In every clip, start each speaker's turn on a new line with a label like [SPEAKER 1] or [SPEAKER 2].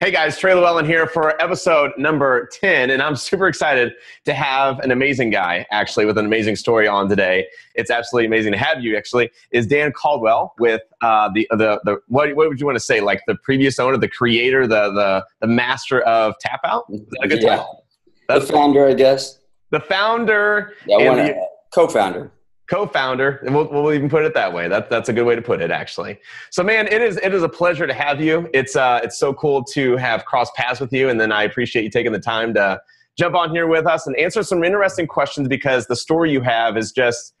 [SPEAKER 1] Hey guys, Trey Lewellen here for episode number 10, and I'm super excited to have an amazing guy actually with an amazing story on today. It's absolutely amazing to have you actually. Is Dan Caldwell with uh, the, the, the what, what would you want to say? Like the previous owner, the creator, the, the, the master of Tap Out? Is that a good
[SPEAKER 2] yeah.
[SPEAKER 1] title?
[SPEAKER 2] The founder, I guess.
[SPEAKER 1] The founder.
[SPEAKER 2] Yeah,
[SPEAKER 1] and the-
[SPEAKER 2] co-founder.
[SPEAKER 1] Co-founder and we'll, we'll even put it that way. That, that's a good way to put it actually. So man it is it is a pleasure to have you. It's uh it's so cool to have crossed paths with you and then i appreciate you taking the time to jump on here with us and answer some interesting questions because the story you have is just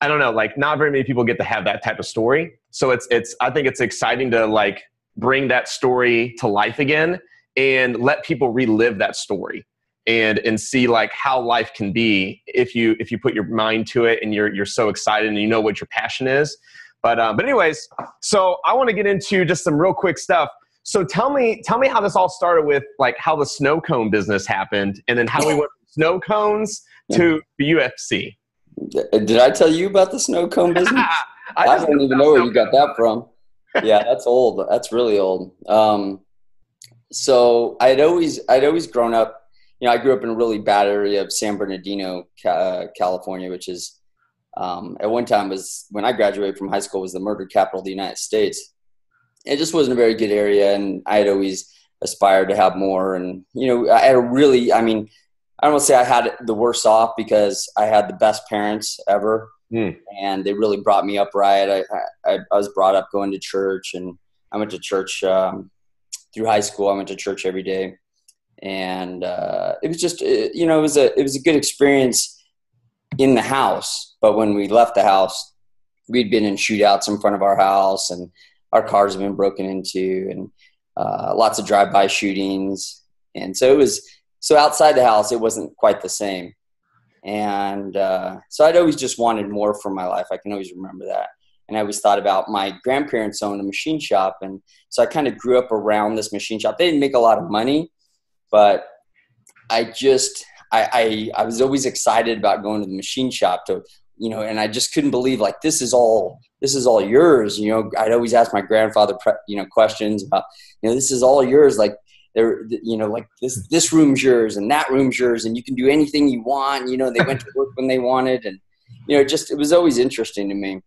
[SPEAKER 1] i don't know like not very many people get to have that type of story. So it's it's i think it's exciting to like bring that story to life again and let people relive that story and and see like how life can be if you if you put your mind to it and you're you're so excited and you know what your passion is but uh, but anyways so i want to get into just some real quick stuff so tell me tell me how this all started with like how the snow cone business happened and then how we went from snow cones to the ufc
[SPEAKER 2] Did I tell you about the snow cone business? I,
[SPEAKER 1] just
[SPEAKER 2] don't even know where you got that from. Yeah, that's old. That's really old. Um, so I'd always, I'd always grown up. You know, I grew up in a really bad area of San Bernardino, uh, California, which is um, at one time was when I graduated from high school was the murder capital of the United States. It just wasn't a very good area, and I had always aspired to have more. And you know, I had a really, I mean, I don't want to say I had the worst off because I had the best parents ever,
[SPEAKER 1] Hmm.
[SPEAKER 2] and they really brought me up right. I, I, I was brought up going to church, and I went to church um, through high school. I went to church every day, and uh, it was just, uh, you know, it was a it was a good experience in the house. But when we left the house, we'd been in shootouts in front of our house, and our cars have been broken into, and uh, lots of drive-by shootings, and so it was. So outside the house, it wasn't quite the same and uh, so I'd always just wanted more for my life. I can always remember that, and I always thought about my grandparents owned a machine shop, and so I kind of grew up around this machine shop. They didn't make a lot of money, but I just I, I I was always excited about going to the machine shop to you know, and I just couldn't believe like this is all this is all yours. You know, I'd always ask my grandfather you know questions about you know this is all yours like they're you know like this this room's yours and that room's yours and you can do anything you want you know they went to work when they wanted and you know just it was always interesting to me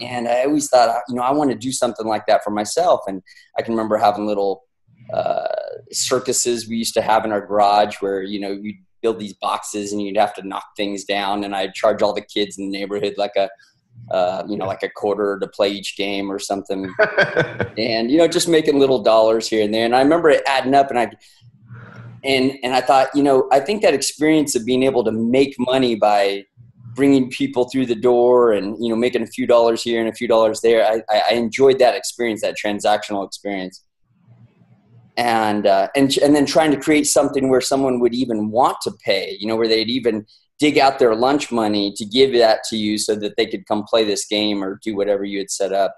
[SPEAKER 2] and i always thought you know i want to do something like that for myself and i can remember having little uh, circuses we used to have in our garage where you know you'd build these boxes and you'd have to knock things down. And i'd charge all the kids in the neighborhood like a uh, you know like a quarter to play each game or something. And you know just making little dollars here and there. And i remember it adding up and i and and i thought you know i think that experience of being able to make money by bringing people through the door and you know making a few dollars here and a few dollars there i, I I enjoyed that experience that transactional experience and uh, and and then trying to create something where someone would even want to pay you know where they'd even dig out their lunch money to give that to you so that they could come play this game or do whatever you had set up.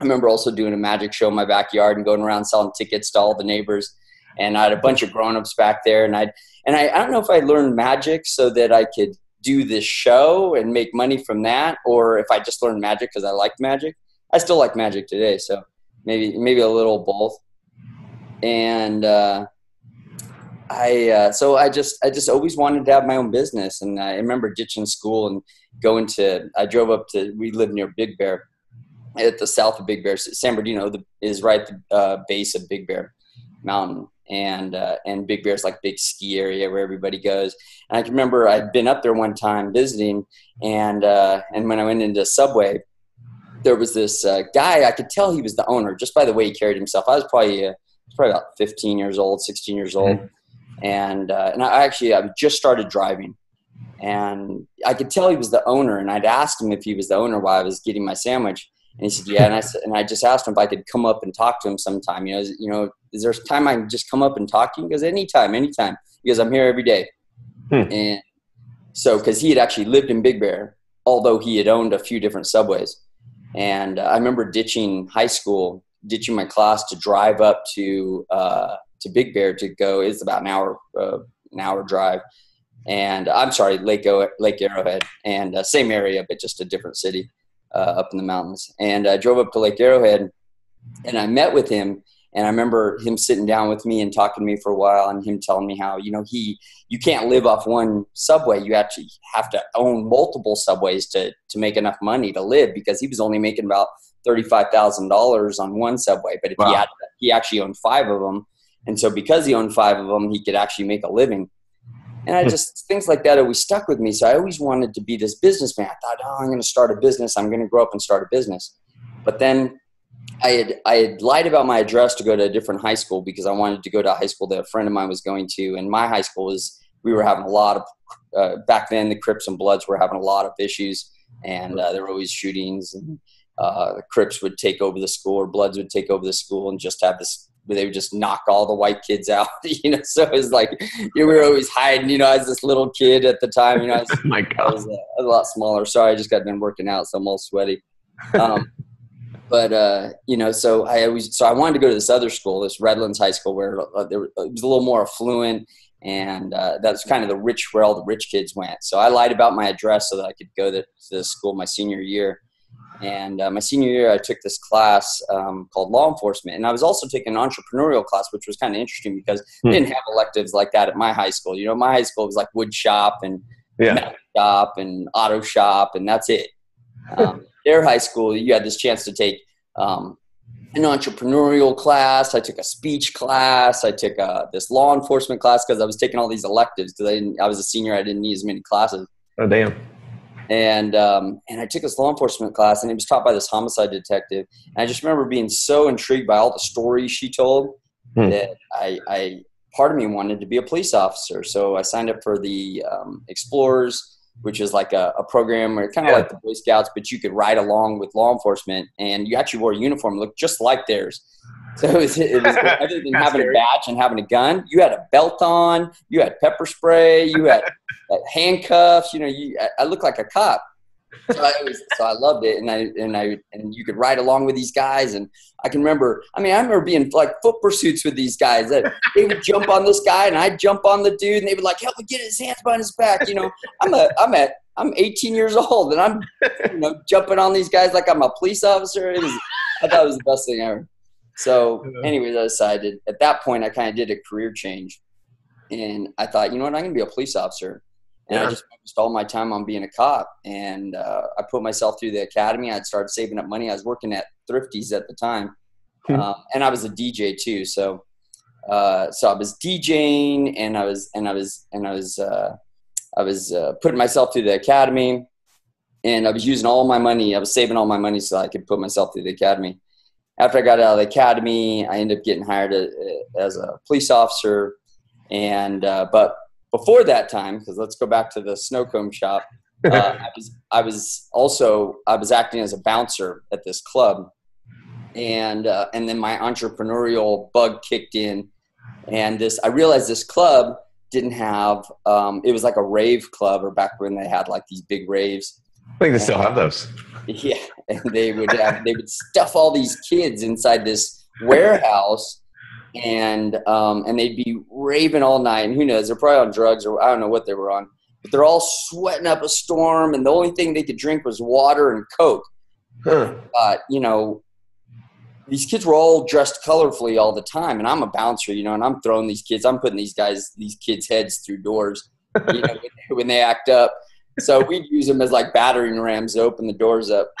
[SPEAKER 2] I remember also doing a magic show in my backyard and going around selling tickets to all the neighbors. And I had a bunch of grown-ups back there, and I and I, I don't know if I learned magic so that I could do this show and make money from that, or if I just learned magic because I liked magic. I still like magic today, so maybe maybe a little both. And uh, I uh, so I just I just always wanted to have my own business, and I remember ditching school and going to. I drove up to. We lived near Big Bear, at the south of Big Bear. San Bernardino the, is right at the uh, base of Big Bear Mountain, and uh, and Big Bear's like big ski area where everybody goes. And I can remember I'd been up there one time visiting, and uh, and when I went into Subway, there was this uh, guy. I could tell he was the owner just by the way he carried himself. I was probably probably about 15 years old, 16 years old and uh, and I actually I just started driving, and I could tell he was the owner. And I'd asked him if he was the owner while I was getting my sandwich, and he said yeah. And I said, and I just asked him if I could come up and talk to him sometime. You know, is, you know, is there time I can just come up and talk to you? He goes anytime, anytime. Because I'm here every day,
[SPEAKER 1] Hmm.
[SPEAKER 2] and so because he had actually lived in Big Bear, although he had owned a few different subways, and uh, I remember ditching high school, ditching my class to drive up to. Uh, to Big Bear to go. It's about an hour, uh, an hour drive. And I'm sorry, Lake o- Lake Arrowhead, and uh, same area, but just a different city uh, up in the mountains. And I drove up to Lake Arrowhead, and I met with him. And I remember him sitting down with me and talking to me for a while, and him telling me how you know he you can't live off one subway. You actually have to own multiple subways to to make enough money to live because he was only making about thirty five thousand dollars on one subway. But if wow. he had he actually owned five of them, and so because he owned five of them, he could actually make a living. And I hmm. just things like that always stuck with me. So I always wanted to be this businessman. I thought, oh, I'm going to start a business. I'm going to grow up and start a business. But then I had I had lied about my address to go to a different high school because I wanted to go to a high school that a friend of mine was going to, and my high school was we were having a lot of uh, back then the Crips and Bloods were having a lot of issues, and uh, there were always shootings, and uh, the Crips would take over the school or Bloods would take over the school and just have this. They would just knock all the white kids out, you know. So it was like you were always hiding, you know. As this little kid at the time, you know, I was,
[SPEAKER 1] My God. I
[SPEAKER 2] was, uh, I was a lot smaller. Sorry, I just got done working out, so I'm all sweaty. Um, but uh, you know, so I always so I wanted to go to this other school, this Redlands High School, where uh, there, it was a little more affluent, and uh, that's kind of the rich where all the rich kids went. So I lied about my address so that I could go to, to the school my senior year. And uh, my senior year, I took this class um, called law enforcement, and I was also taking an entrepreneurial class, which was kind of interesting because hmm. I didn't have electives like that at my high school. You know, my high school was like wood shop and yeah. shop and auto shop, and that's it. Um, their high school, you had this chance to take um, an entrepreneurial class. I took a speech class. I took uh, this law enforcement class because I was taking all these electives because I, I was a senior. I didn't need as many classes.
[SPEAKER 1] Oh, damn.
[SPEAKER 2] And um, and I took this law enforcement class, and it was taught by this homicide detective. And I just remember being so intrigued by all the stories she told hmm. that I, I part of me wanted to be a police officer. So I signed up for the um, Explorers which is like a, a program where kind of yeah. like the Boy Scouts, but you could ride along with law enforcement, and you actually wore a uniform, looked just like theirs. So it was, it was other than having scary. a badge and having a gun, you had a belt on, you had pepper spray, you had handcuffs. You know, you I, I looked like a cop so I was, so I loved it, and I and I and you could ride along with these guys, and I can remember. I mean, I remember being like foot pursuits with these guys. That they would jump on this guy, and I'd jump on the dude, and they would like help me get his hands behind his back. You know, I'm a I'm at I'm 18 years old, and I'm you know jumping on these guys like I'm a police officer. It was I thought it was the best thing ever. So, anyways, I decided at that point I kind of did a career change, and I thought, you know what, I'm gonna be a police officer and yeah. I just focused all my time on being a cop. And uh, I put myself through the academy. I'd started saving up money. I was working at Thrifties at the time, hmm. um, and I was a DJ too. So, uh, so I was DJing, and I was and I was and I was uh, I was uh, putting myself through the academy, and I was using all my money. I was saving all my money so I could put myself through the academy. After I got out of the academy, I ended up getting hired as a police officer, and uh, but before that time, because let's go back to the snow cone shop. Uh, I was I was also I was acting as a bouncer at this club, and uh, and then my entrepreneurial bug kicked in, and this I realized this club didn't have um, it was like a rave club or back when they had like these big raves.
[SPEAKER 1] I think they still have those.
[SPEAKER 2] Yeah, and they would have they would stuff all these kids inside this warehouse and um, and they'd be raving all night. And who knows? They're probably on drugs or I don't know what they were on. But they're all sweating up a storm, and the only thing they could drink was water and Coke. Huh. But you know, these kids were all dressed colorfully all the time, and I'm a bouncer, you know, and I'm throwing these kids, I'm putting these guys, these kids' heads through doors, you know, when they act up. So we'd use them as like battering rams to open the doors up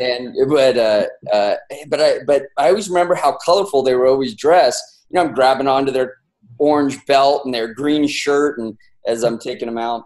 [SPEAKER 2] and but uh, uh, but I but I always remember how colorful they were always dressed. You know, I'm grabbing onto their orange belt and their green shirt, and as I'm taking them out,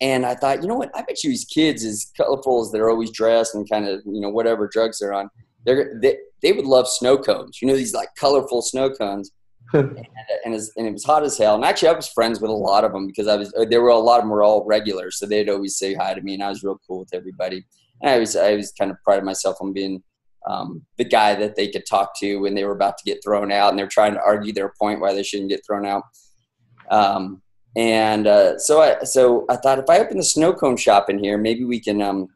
[SPEAKER 2] and I thought, you know what? I bet you these kids, as colorful as they're always dressed and kind of you know whatever drugs they're on, they're they, they would love snow cones. You know, these like colorful snow cones. and, and, and, it was hot as hell. And actually, I was friends with a lot of them because I was there were a lot of them were all regulars, so they'd always say hi to me, and I was real cool with everybody. And I was I was kind of prided myself on being um, the guy that they could talk to when they were about to get thrown out and they're trying to argue their point why they shouldn't get thrown out. Um, and uh, so I so I thought if I open the snow cone shop in here, maybe we can um,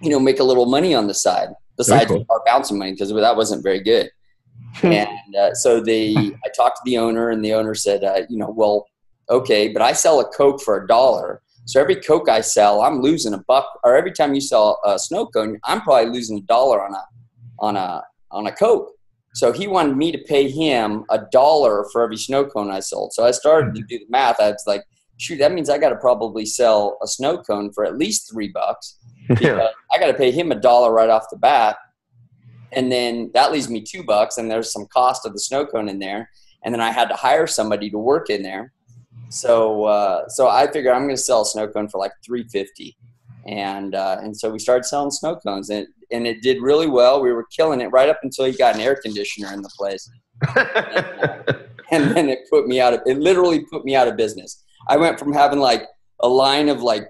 [SPEAKER 2] you know make a little money on the side besides cool. our bouncing money because that wasn't very good. and uh, so they I talked to the owner and the owner said uh, you know well okay but I sell a coke for a dollar so every Coke I sell, I'm losing a buck. Or every time you sell a snow cone, I'm probably losing a dollar on a on a on a Coke. So he wanted me to pay him a dollar for every snow cone I sold. So I started to do the math. I was like, shoot, that means I got to probably sell a snow cone for at least three bucks.
[SPEAKER 1] Yeah.
[SPEAKER 2] I got to pay him a dollar right off the bat. And then that leaves me two bucks, and there's some cost of the snow cone in there. And then I had to hire somebody to work in there. So, uh, so I figured I'm going to sell a snow cone for like 350 and uh, and so we started selling snow cones and and it did really well. We were killing it right up until you got an air conditioner in the place, and then it put me out of it. Literally put me out of business. I went from having like a line of like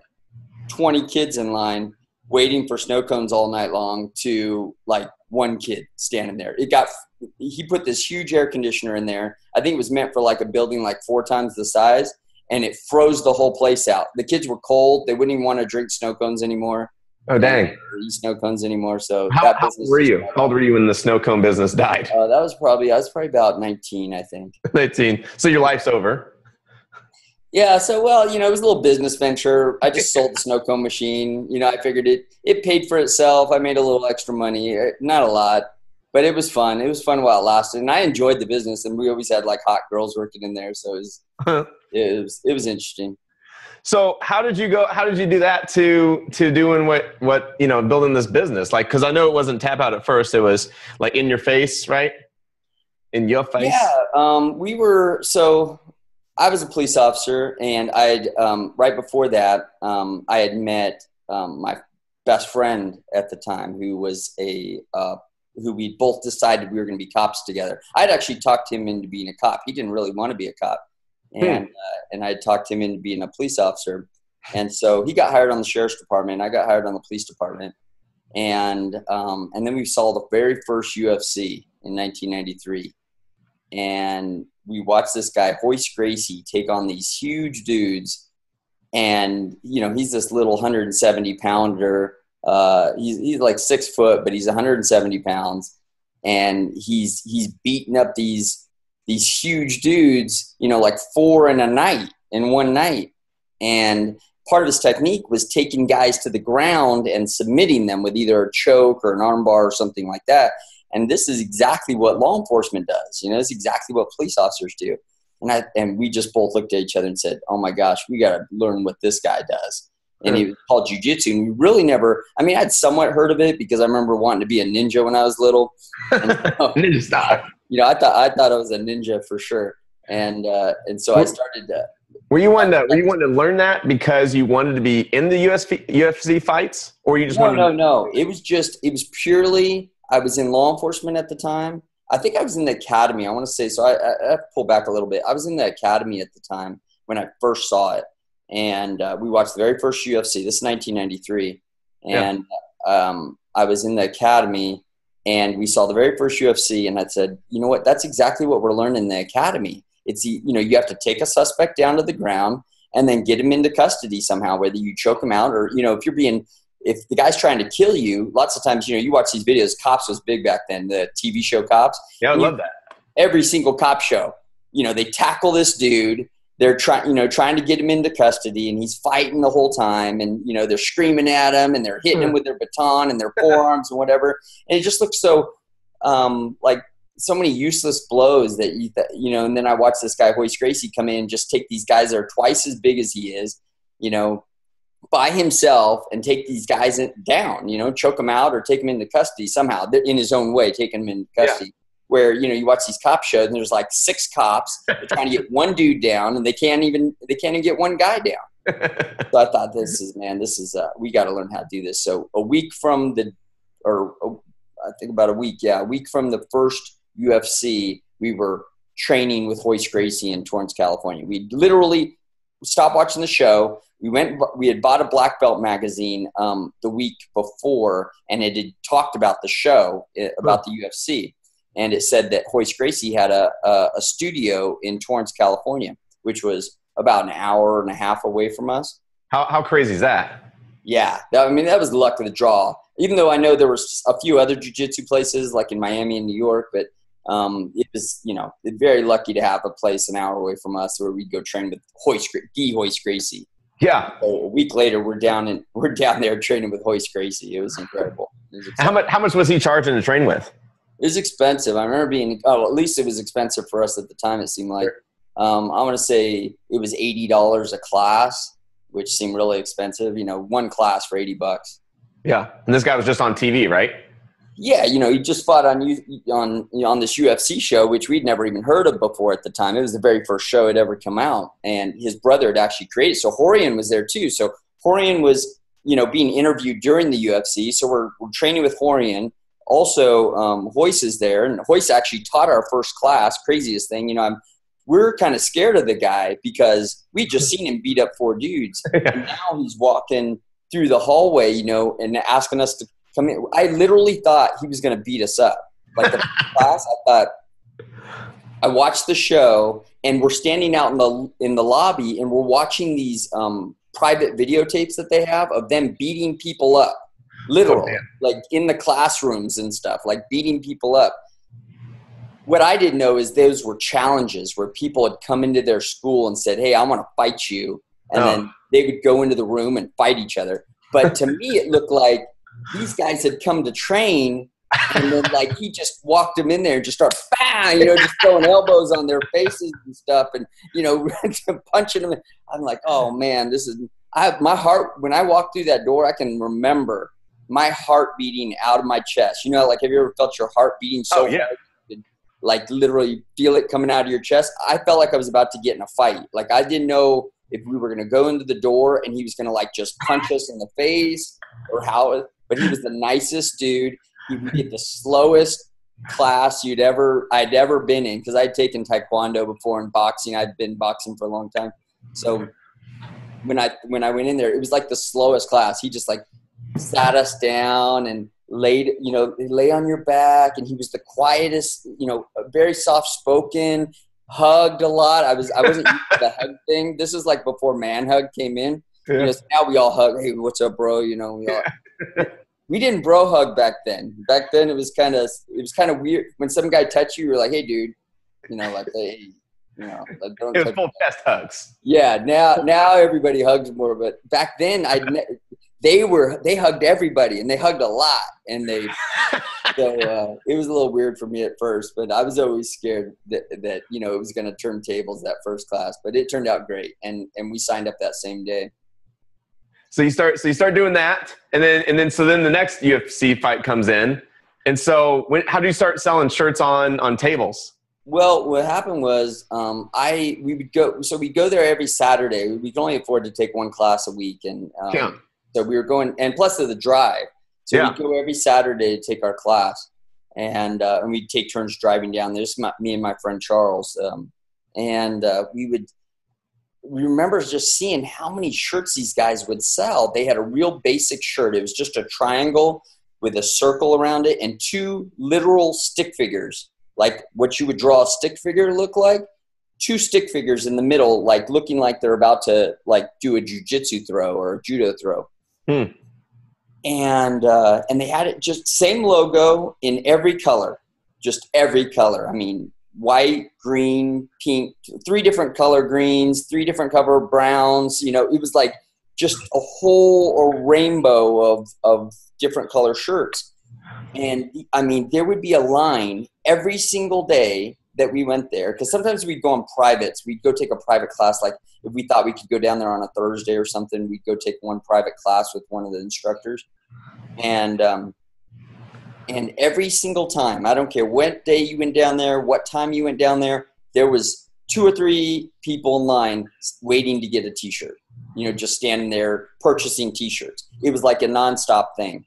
[SPEAKER 2] 20 kids in line waiting for snow cones all night long to like one kid standing there. It got he put this huge air conditioner in there. I think it was meant for like a building like four times the size and it froze the whole place out. The kids were cold; they wouldn't even want to drink snow cones anymore.
[SPEAKER 1] Oh dang!
[SPEAKER 2] Eat snow cones anymore. So
[SPEAKER 1] how,
[SPEAKER 2] that
[SPEAKER 1] how
[SPEAKER 2] business
[SPEAKER 1] old were you? How old were you when the snow cone business died?
[SPEAKER 2] Uh, that was probably I was probably about nineteen, I think.
[SPEAKER 1] 19. So your life's over.
[SPEAKER 2] Yeah, so well, you know, it was a little business venture. I just sold the snow cone machine. You know, I figured it it paid for itself. I made a little extra money, eh, not a lot, but it was fun. It was fun while it lasted, and I enjoyed the business. And we always had like hot girls working in there, so it was it was it was interesting.
[SPEAKER 1] So how did you go? How did you do that to to doing what what you know building this business? Like, because I know it wasn't tap out at first. It was like in your face, right? In your face.
[SPEAKER 2] Yeah, um, we were so. I was a police officer, and I had um, right before that, um, I had met um, my best friend at the time, who was a uh, who we both decided we were going to be cops together. I'd actually talked him into being a cop. He didn't really want to be a cop, and uh, and I talked him into being a police officer. And so he got hired on the sheriff's department. I got hired on the police department, and um, and then we saw the very first UFC in 1993 and we watched this guy Royce Gracie take on these huge dudes, and you know he's this little 170 pounder. Uh, he's he's like six foot, but he's 170 pounds, and he's he's beating up these these huge dudes. You know, like four in a night in one night, and part of his technique was taking guys to the ground and submitting them with either a choke or an armbar or something like that. And this is exactly what law enforcement does. You know, it's exactly what police officers do. And I and we just both looked at each other and said, "Oh my gosh, we got to learn what this guy does." And he was called jujitsu. And we really never. I mean, I'd somewhat heard of it because I remember wanting to be a ninja when I was little. And,
[SPEAKER 1] Ninja style.
[SPEAKER 2] you know, I thought I thought I was a ninja for sure. And uh, and so I started to.
[SPEAKER 1] Were you wanting to Were you wanting to learn that because you wanted to be in the UFC UFC fights, or you just
[SPEAKER 2] No,
[SPEAKER 1] wanted?
[SPEAKER 2] no,
[SPEAKER 1] to,
[SPEAKER 2] no. It was just. It was purely. I was in law enforcement at the time. I think I was in the academy. I want to say so. I, I, I pull back a little bit. I was in the academy at the time when I first saw it, and uh, we watched the very first UFC. This is 1993, and um, I was in the academy, and we saw the very first UFC, and I said, you know what? That's exactly what we're learning in the academy. It's you know you have to take a suspect down to the ground and then get him into custody somehow, whether you choke him out or you know if you're being if the guy's trying to kill you, lots of times, you know, you watch these videos, Cops was big back then, the TV show Cops.
[SPEAKER 1] yeah, I love that.
[SPEAKER 2] Every single cop show, you know, they tackle this dude. They're trying, you know, trying to get him into custody, and he's fighting the whole time. And you know, they're screaming at him, and they're hitting him with their baton and their forearms and whatever. And it just looks so, um, like so many useless blows that you, that, you know. And then I watch this guy Royce Gracie come in and just take these guys that are twice as big as he is, you know, by himself and take these guys in- down, you know, choke them out or take them into custody somehow in his own way, take them into custody. Where you know you watch these cop shows and there's like six cops trying to get one dude down and they can't even they can't even get one guy down. So I thought this is man, this is uh, we got to learn how to do this. So a week from the, or uh, I think about a week, yeah, a week from the first UFC, we were training with Royce Gracie in Torrance, California. We literally stopped watching the show. We went. We had bought a black belt magazine um, the week before, and it had talked about the show uh, about the UFC, and it said that Royce Gracie had a, a a studio in Torrance, California, which was about an hour and a half away from us.
[SPEAKER 1] how how crazy is that?
[SPEAKER 2] Yeah, that, I mean that was the luck of the draw. Even though I know there was a few other jujitsu places like in Miami and New York, but um, it was you know very lucky to have a place an hour away from us where we'd go train with Royce Guy Royce Gracie.
[SPEAKER 1] Yeah.
[SPEAKER 2] So a week later, we're down in we're down there training with Royce Gracie. It was incredible. It was
[SPEAKER 1] How much How much was he charging to train with?
[SPEAKER 2] It was expensive. I remember being oh, at least it was expensive for us at the time. It seemed like um, I want to say it was eighty dollars a class, which seemed really expensive. You know, one class for eighty bucks.
[SPEAKER 1] Yeah, and this guy was just on TV, right?
[SPEAKER 2] Yeah, you know, he just fought on on on this UFC show, which we'd never even heard of before at the time. It was the very first show it ever come out, and his brother had actually created. So Rorion was there too. So Rorion was, you know, being interviewed during the UFC. So we're, we're training with Rorion. Also, um, Royce is there, and Royce actually taught our first class. Craziest thing, you know, I'm we're kind of scared of the guy because we just seen him beat up four dudes. and now he's walking through the hallway, you know, and asking us to come in. I literally thought he was going to beat us up. Like the class, I thought. I watched the show, and we're standing out in the in the lobby, and we're watching these um, private videotapes that they have of them beating people up, literally, oh, like in the classrooms and stuff, like beating people up what I didn't know is those were challenges where people had come into their school and said, "Hey, I want to fight you," and oh. then they would go into the room and fight each other. But to me, it looked like these guys had come to train, and then like he just walked them in there and just started, bang, you know, just throwing elbows on their faces and stuff, and you know, punching them. I'm like, oh man, this is. I have my heart when I walked through that door, I can remember my heart beating out of my chest. You know, like have you ever felt your heart beating so
[SPEAKER 1] oh, yeah.
[SPEAKER 2] hard? like literally feel it coming out of your chest. I felt like I was about to get in a fight. Like I didn't know if we were going to go into the door and he was going to like just punch us in the face or how. But he was the nicest dude. He would get the slowest class you'd ever I'd ever been in because I'd taken taekwondo before and boxing. I'd been boxing for a long time. So when I when I went in there, it was like the slowest class. He just like sat us down and laid, you know, lay on your back, and he was the quietest, you know, very soft spoken, hugged a lot. I was I wasn't used to the hug thing. This is like before man hug came in. Yeah. You know, so now we all hug. Hey, what's up, bro? You know, we all. we didn't bro hug back then. Back then, it was kind of it was kind of weird when some guy touched you. You're like, hey, dude, you know, like hey, you know, like,
[SPEAKER 1] don't it was full chest hugs.
[SPEAKER 2] Yeah, now now everybody hugs more, but back then I they were they hugged everybody and they hugged a lot and they so uh, it was a little weird for me at first but i was always scared that, that you know it was going to turn tables that first class but it turned out great and and we signed up that same day
[SPEAKER 1] so you start so you start doing that and then and then so then the next ufc fight comes in and so when how do you start selling shirts on on tables
[SPEAKER 2] well, what happened was um, I we would go so we go there every Saturday. We could only afford to take one class a week, and um, yeah so we were going, and plus of the drive. So yeah. we go every Saturday to take our class, and uh, and we take turns driving down there. Just my, me and my friend Charles, um, and uh, we would. We remember just seeing how many shirts these guys would sell. They had a real basic shirt. It was just a triangle with a circle around it and two literal stick figures, like what you would draw a stick figure look like. Two stick figures in the middle, like looking like they're about to like do a jujitsu throw or a judo throw Hmm. And uh, and they had it just same logo in every color, just every color. I mean, white, green, pink, three different color greens, three different color browns. You know, it was like just a whole a rainbow of of different color shirts. And I mean, there would be a line every single day that we went there because sometimes we'd go on privates. We'd go take a private class. Like if we thought we could go down there on a Thursday or something, we'd go take one private class with one of the instructors. And um, and every single time, I don't care what day you went down there, what time you went down there, there was two or three people in line waiting to get a T-shirt. You know, just standing there purchasing T-shirts. It was like a nonstop thing.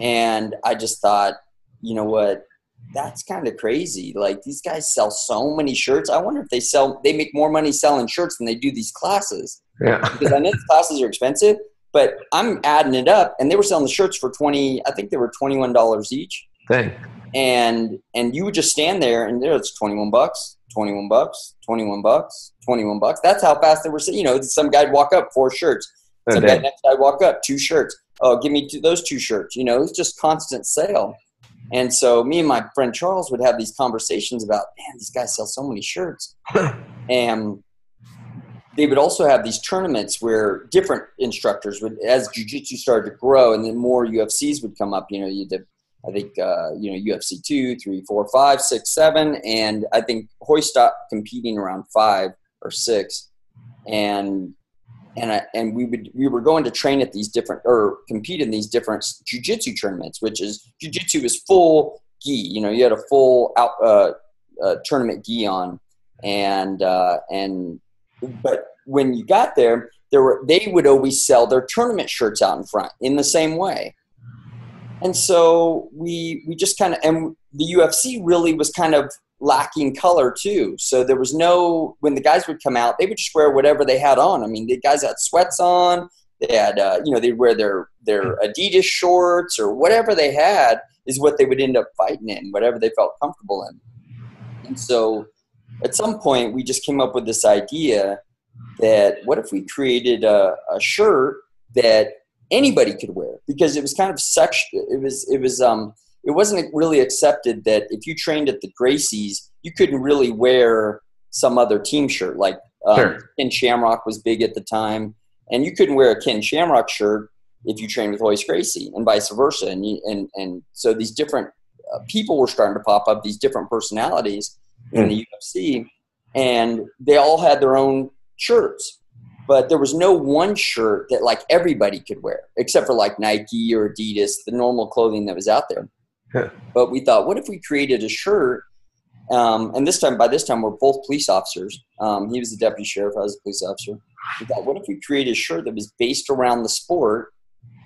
[SPEAKER 2] And I just thought, you know what? that's kind of crazy. Like these guys sell so many shirts. I wonder if they sell they make more money selling shirts than they do these classes.
[SPEAKER 1] Yeah.
[SPEAKER 2] because I know these classes are expensive, but I'm adding it up and they were selling the shirts for 20 I think they were $21 each.
[SPEAKER 1] Dang.
[SPEAKER 2] And and you would just stand there and there it's 21 bucks, 21 bucks, 21 bucks, 21 bucks. That's how fast they were you know, some guy'd walk up four shirts. Oh, some guy next guy walk up two shirts. Oh, give me two, those two shirts. You know, it's just constant sale. And so me and my friend Charles would have these conversations about, man, these guys sell so many shirts. and they would also have these tournaments where different instructors would, as jiu-jitsu started to grow and then more UFCs would come up, you know, you did I think uh, you know UFC two, three, four, five, six, seven, and I think Roy stopped competing around five or six, and and I, and we would we were going to train at these different or compete in these different jujitsu tournaments, which is jujitsu is full gi. You know, you had a full out uh, uh, tournament gi on, and uh, and but when you got there, there were they would always sell their tournament shirts out in front in the same way, and so we we just kind of and the UFC really was kind of lacking color too. So there was no when the guys would come out, they would just wear whatever they had on. I mean, the guys had sweats on. They had, uh, you know, they'd wear their their Adidas shorts or whatever they had is what they would end up fighting in, whatever they felt comfortable in. And so, at some point, we just came up with this idea that what if we created a, a shirt that anybody could wear because it was kind of sex. It was it was um it wasn't really accepted that if you trained at the Gracies, you couldn't really wear some other team shirt. Like um, sure. Ken Shamrock was big at the time, and you couldn't wear a Ken Shamrock shirt if you trained with Royce Gracie, and vice versa. And you, and and so these different uh, people were starting to pop up, these different personalities. In the UFC, and they all had their own shirts. But there was no one shirt that like everybody could wear, except for like Nike or Adidas, the normal clothing that was out there but we thought, what if we created a shirt? Um, and this time, by this time, we're both police officers. Um, he was the deputy sheriff. I was a police officer. We thought, what if we created a shirt that was based around the sport,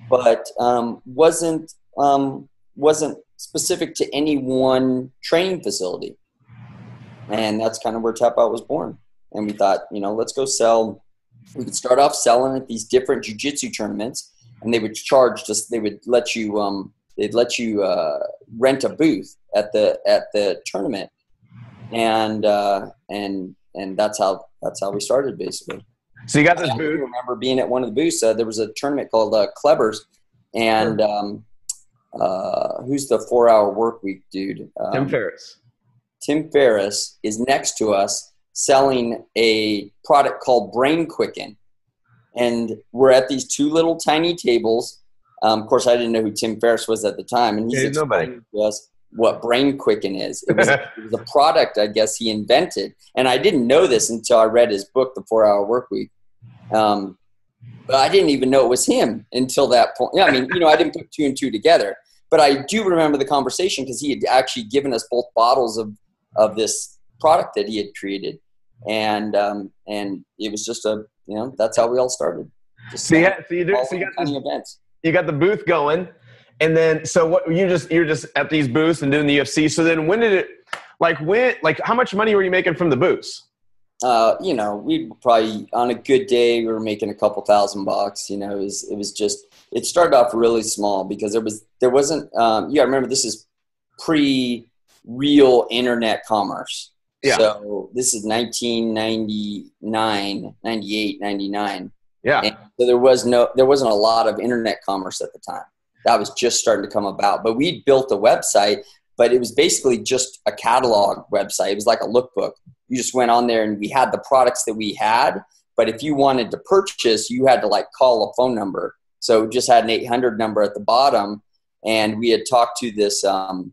[SPEAKER 2] but um, wasn't um, wasn't specific to any one training facility? And that's kind of where Tap Out was born. And we thought, you know, let's go sell. We could start off selling at these different jujitsu tournaments, and they would charge just. They would let you um, they'd let you uh, rent a booth at the at the tournament, and uh, and and that's how that's how we started basically.
[SPEAKER 1] So you got this
[SPEAKER 2] I
[SPEAKER 1] booth.
[SPEAKER 2] remember being at one of the booths. Uh, there was a tournament called uh, Kleber's, and um, uh, who's the four hour work week dude?
[SPEAKER 1] Um, Tim Ferriss.
[SPEAKER 2] Tim Ferriss is next to us selling a product called Brain Quicken. And we're at these two little tiny tables um, of course, I didn't know who Tim Ferriss was at the time, and he's yeah, explaining to us what Brain Quicken is. It was, it was, a product, I guess, he invented, and I didn't know this until I read his book, The Four Hour Work Week. Um, but I didn't even know it was him until that point. Yeah, I mean, you know, I didn't put two and two together, but I do remember the conversation because he had actually given us both bottles of of this product that he had created, and um, and it was just a you know that's how we all started.
[SPEAKER 1] Just so, yeah, so you do so you got this, events you got the booth going, and then so what? You just you're just at these booths and doing the UFC. So then when did it? Like when? Like how much money were you making from the booths?
[SPEAKER 2] Uh, you know, we probably on a good day we were making a couple thousand bucks. You know, it was it was just it started off really small because there was there wasn't. Um, you got remember this is pre real internet commerce. Yeah. So this is 1999, 98, 99.
[SPEAKER 1] Yeah. And
[SPEAKER 2] so there was no, there wasn't a lot of internet commerce at the time. That was just starting to come about. But we built a website, but it was basically just a catalog website. It was like a lookbook. You just went on there and we had the products that we had. But if you wanted to purchase, you had to like call a phone number. So just had an 800 number at the bottom. And we had talked to this, um,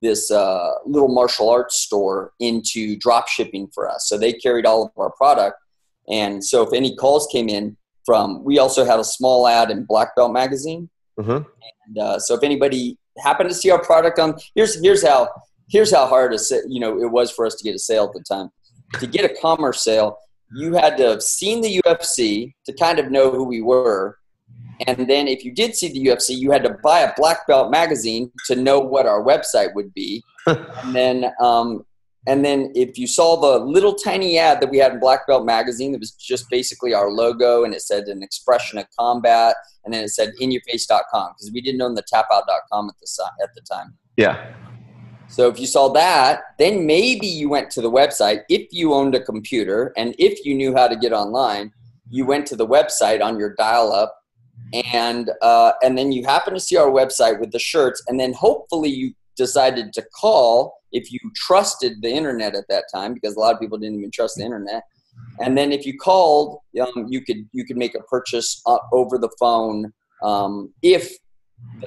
[SPEAKER 2] this uh, little martial arts store into drop shipping for us. So they carried all of our product and so if any calls came in from, we also had a small ad in Black Belt Magazine. Mm-hmm. And uh, so if anybody happened to see our product on, here's here's how here's how hard a you know it was for us to get a sale at the time. To get a commerce sale, you had to have seen the UFC to kind of know who we were. And then if you did see the UFC, you had to buy a black belt magazine to know what our website would be. and then um, and then if you saw the little tiny ad that we had in Black Belt Magazine, that was just basically our logo and it said an expression of combat. And then it said inyourface.com because we didn't own the tapout.com at the, at the time.
[SPEAKER 1] Yeah.
[SPEAKER 2] So if you saw that, then maybe you went to the website. If you owned a computer and if you knew how to get online, you went to the website on your dial up and uh, and then you happen to see our website with the shirts and then hopefully you decided to call if you trusted the internet at that time because a lot of people didn't even trust the internet and then if you called um, you could you could make a purchase uh, over the phone um, if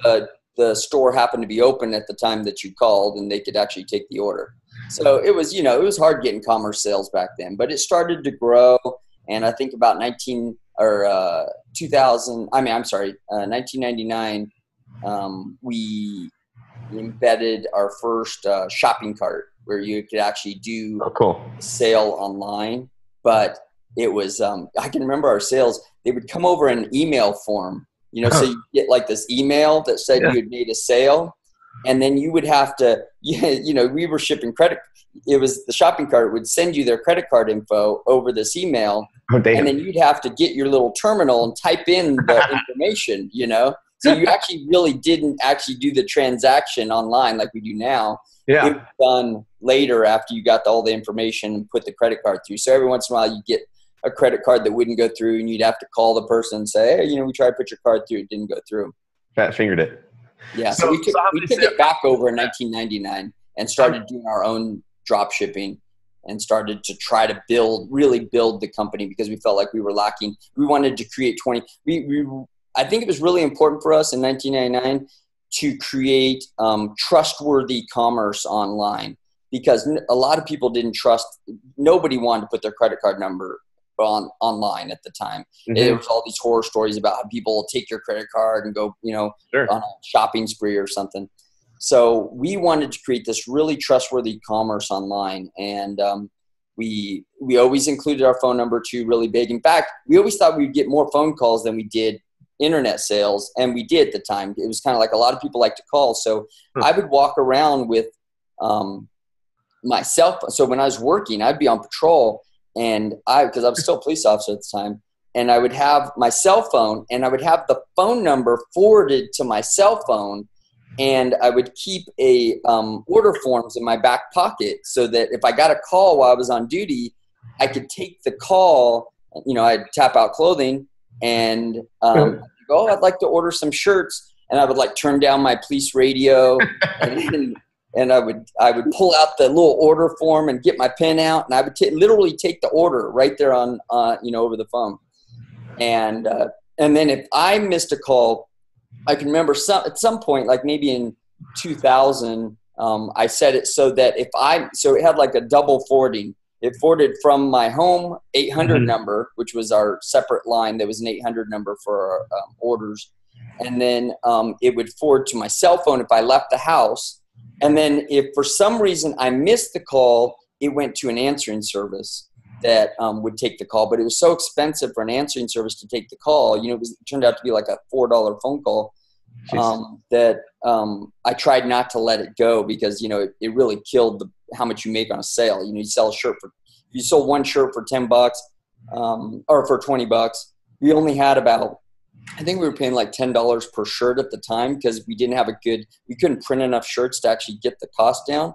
[SPEAKER 2] the the store happened to be open at the time that you called and they could actually take the order. So it was, you know, it was hard getting commerce sales back then, but it started to grow. And I think about 19 or uh, 2000, I mean, I'm sorry, uh, 1999, um, we embedded our first uh, shopping cart where you could actually do
[SPEAKER 1] oh, cool.
[SPEAKER 2] sale online. But it was, um, I can remember our sales, they would come over in an email form you know, so you get like this email that said yeah. you had made a sale, and then you would have to, you know, we were shipping credit. It was the shopping cart would send you their credit card info over this email, oh, and then you'd have to get your little terminal and type in the information. You know, so you actually really didn't actually do the transaction online like we do now.
[SPEAKER 1] Yeah,
[SPEAKER 2] it was done later after you got all the information and put the credit card through. So every once in a while, you get a credit card that wouldn't go through, and you'd have to call the person and say, "Hey, you know, we tried to put your card through, it didn't go through."
[SPEAKER 1] Fat fingered it.
[SPEAKER 2] Yeah, so, so we took, so we took it back over in 1999 and started doing our own drop shipping and started to try to build, really build the company because we felt like we were lacking. We wanted to create 20. We, we I think it was really important for us in 1999 to create um, trustworthy commerce online because a lot of people didn't trust. Nobody wanted to put their credit card number on online at the time. Mm-hmm. It was all these horror stories about how people take your credit card and go, you know, sure. on a shopping spree or something. So we wanted to create this really trustworthy commerce online, and um, we we always included our phone number too, really big. In fact, we always thought we'd get more phone calls than we did internet sales, and we did at the time. It was kind of like a lot of people like to call, so hmm. I would walk around with um, myself. So when I was working, I'd be on patrol and I because I was still a police officer at the time, and I would have my cell phone, and I would have the phone number forwarded to my cell phone, and I would keep a um, order forms in my back pocket so that if I got a call while I was on duty, I could take the call. You know, I'd tap out clothing and um, go, oh, I'd like to order some shirts, and I would like turn down my police radio and and I would I would pull out the little order form and get my pen out, and I would t- literally take the order right there on uh, you know over the phone, and uh, and then if I missed a call, I can remember some at some point like maybe in 2000, um, I set it so that if I so it had like a double forwarding. It forwarded from my home 800 mm-hmm. number, which was our separate line. that was an 800 number for our um, orders, and then um, it would forward to my cell phone if I left the house and then if for some reason I missed the call, it went to an answering service that um, would take the call. But it was so expensive for an answering service to take the call. You know, it, was, it turned out to be like a four dollar phone call. Um, that um, I tried not to let it go because you know it, it really killed the, how much you make on a sale. You know, you sell a shirt for you sold one shirt for ten bucks um, or for twenty bucks. We only had about I think we were paying like ten dollars per shirt at the time because we didn't have a good, we couldn't print enough shirts to actually get the cost down.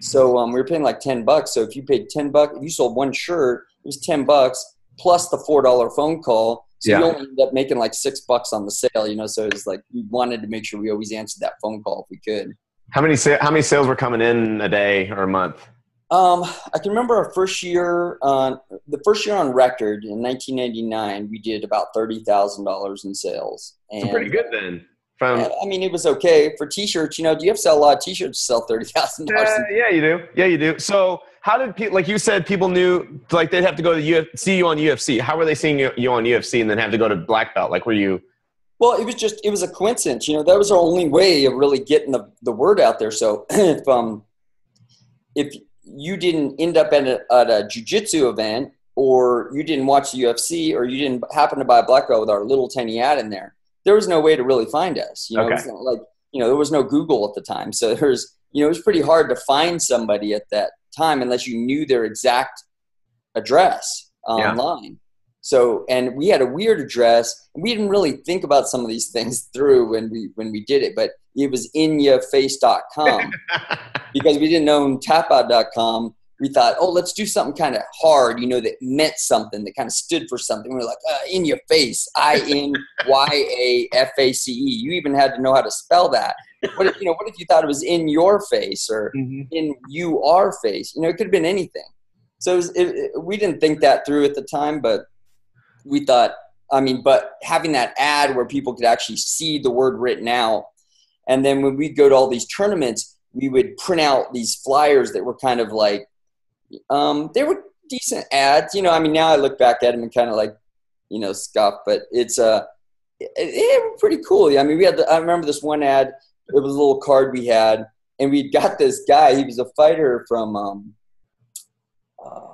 [SPEAKER 2] So um, we were paying like ten bucks. So if you paid ten bucks, if you sold one shirt, it was ten bucks plus the four dollar phone call. So yeah. you only end up making like six bucks on the sale, you know. So it's like we wanted to make sure we always answered that phone call if we could.
[SPEAKER 1] How many sa- how many sales were coming in a day or a month?
[SPEAKER 2] Um, I can remember our first year on the first year on record in 1999. We did about thirty thousand dollars in sales.
[SPEAKER 1] And, pretty good then. From
[SPEAKER 2] I mean, it was okay for T-shirts. You know, do you have to sell a lot of T-shirts to sell thirty thousand dollars?
[SPEAKER 1] Yeah, you do. Yeah, you do. So, how did people like you said? People knew like they'd have to go to Uf- see you on UFC. How were they seeing you, you on UFC and then have to go to black belt? Like, were you?
[SPEAKER 2] Well, it was just it was a coincidence. You know, that was our only way of really getting the the word out there. So if um if you didn't end up at a, at a jiu-jitsu event or you didn't watch the UFC or you didn't happen to buy a black belt with our little tiny ad in there, there was no way to really find us. You know, okay. like you know, there was no Google at the time, so there's you know it was pretty hard to find somebody at that time unless you knew their exact address online. So, and we had a weird address. We didn't really think about some of these things through when we when we did it, but it was inyaface.com because we didn't own tapout.com. We thought, oh, let's do something kind of hard, you know, that meant something, that kind of stood for something. We are like, uh, in your face, I N Y A F A C E. You even had to know how to spell that. What if you know? What if you thought it was in your face or mm-hmm. in your face? You know, it could have been anything. So it was, it, it, we didn't think that through at the time, but we thought, I mean, but having that ad where people could actually see the word written out And then when we'd go to all these tournaments, we would print out these flyers that were kind of like, um, they were decent ads. You know, I mean, now I look back at them and kind of like, you know, scoff, but it's uh, it, it, pretty cool. Yeah, I mean, we had, the, I remember this one ad, it was a little card we had, and we got this guy, he was a fighter from, um, uh,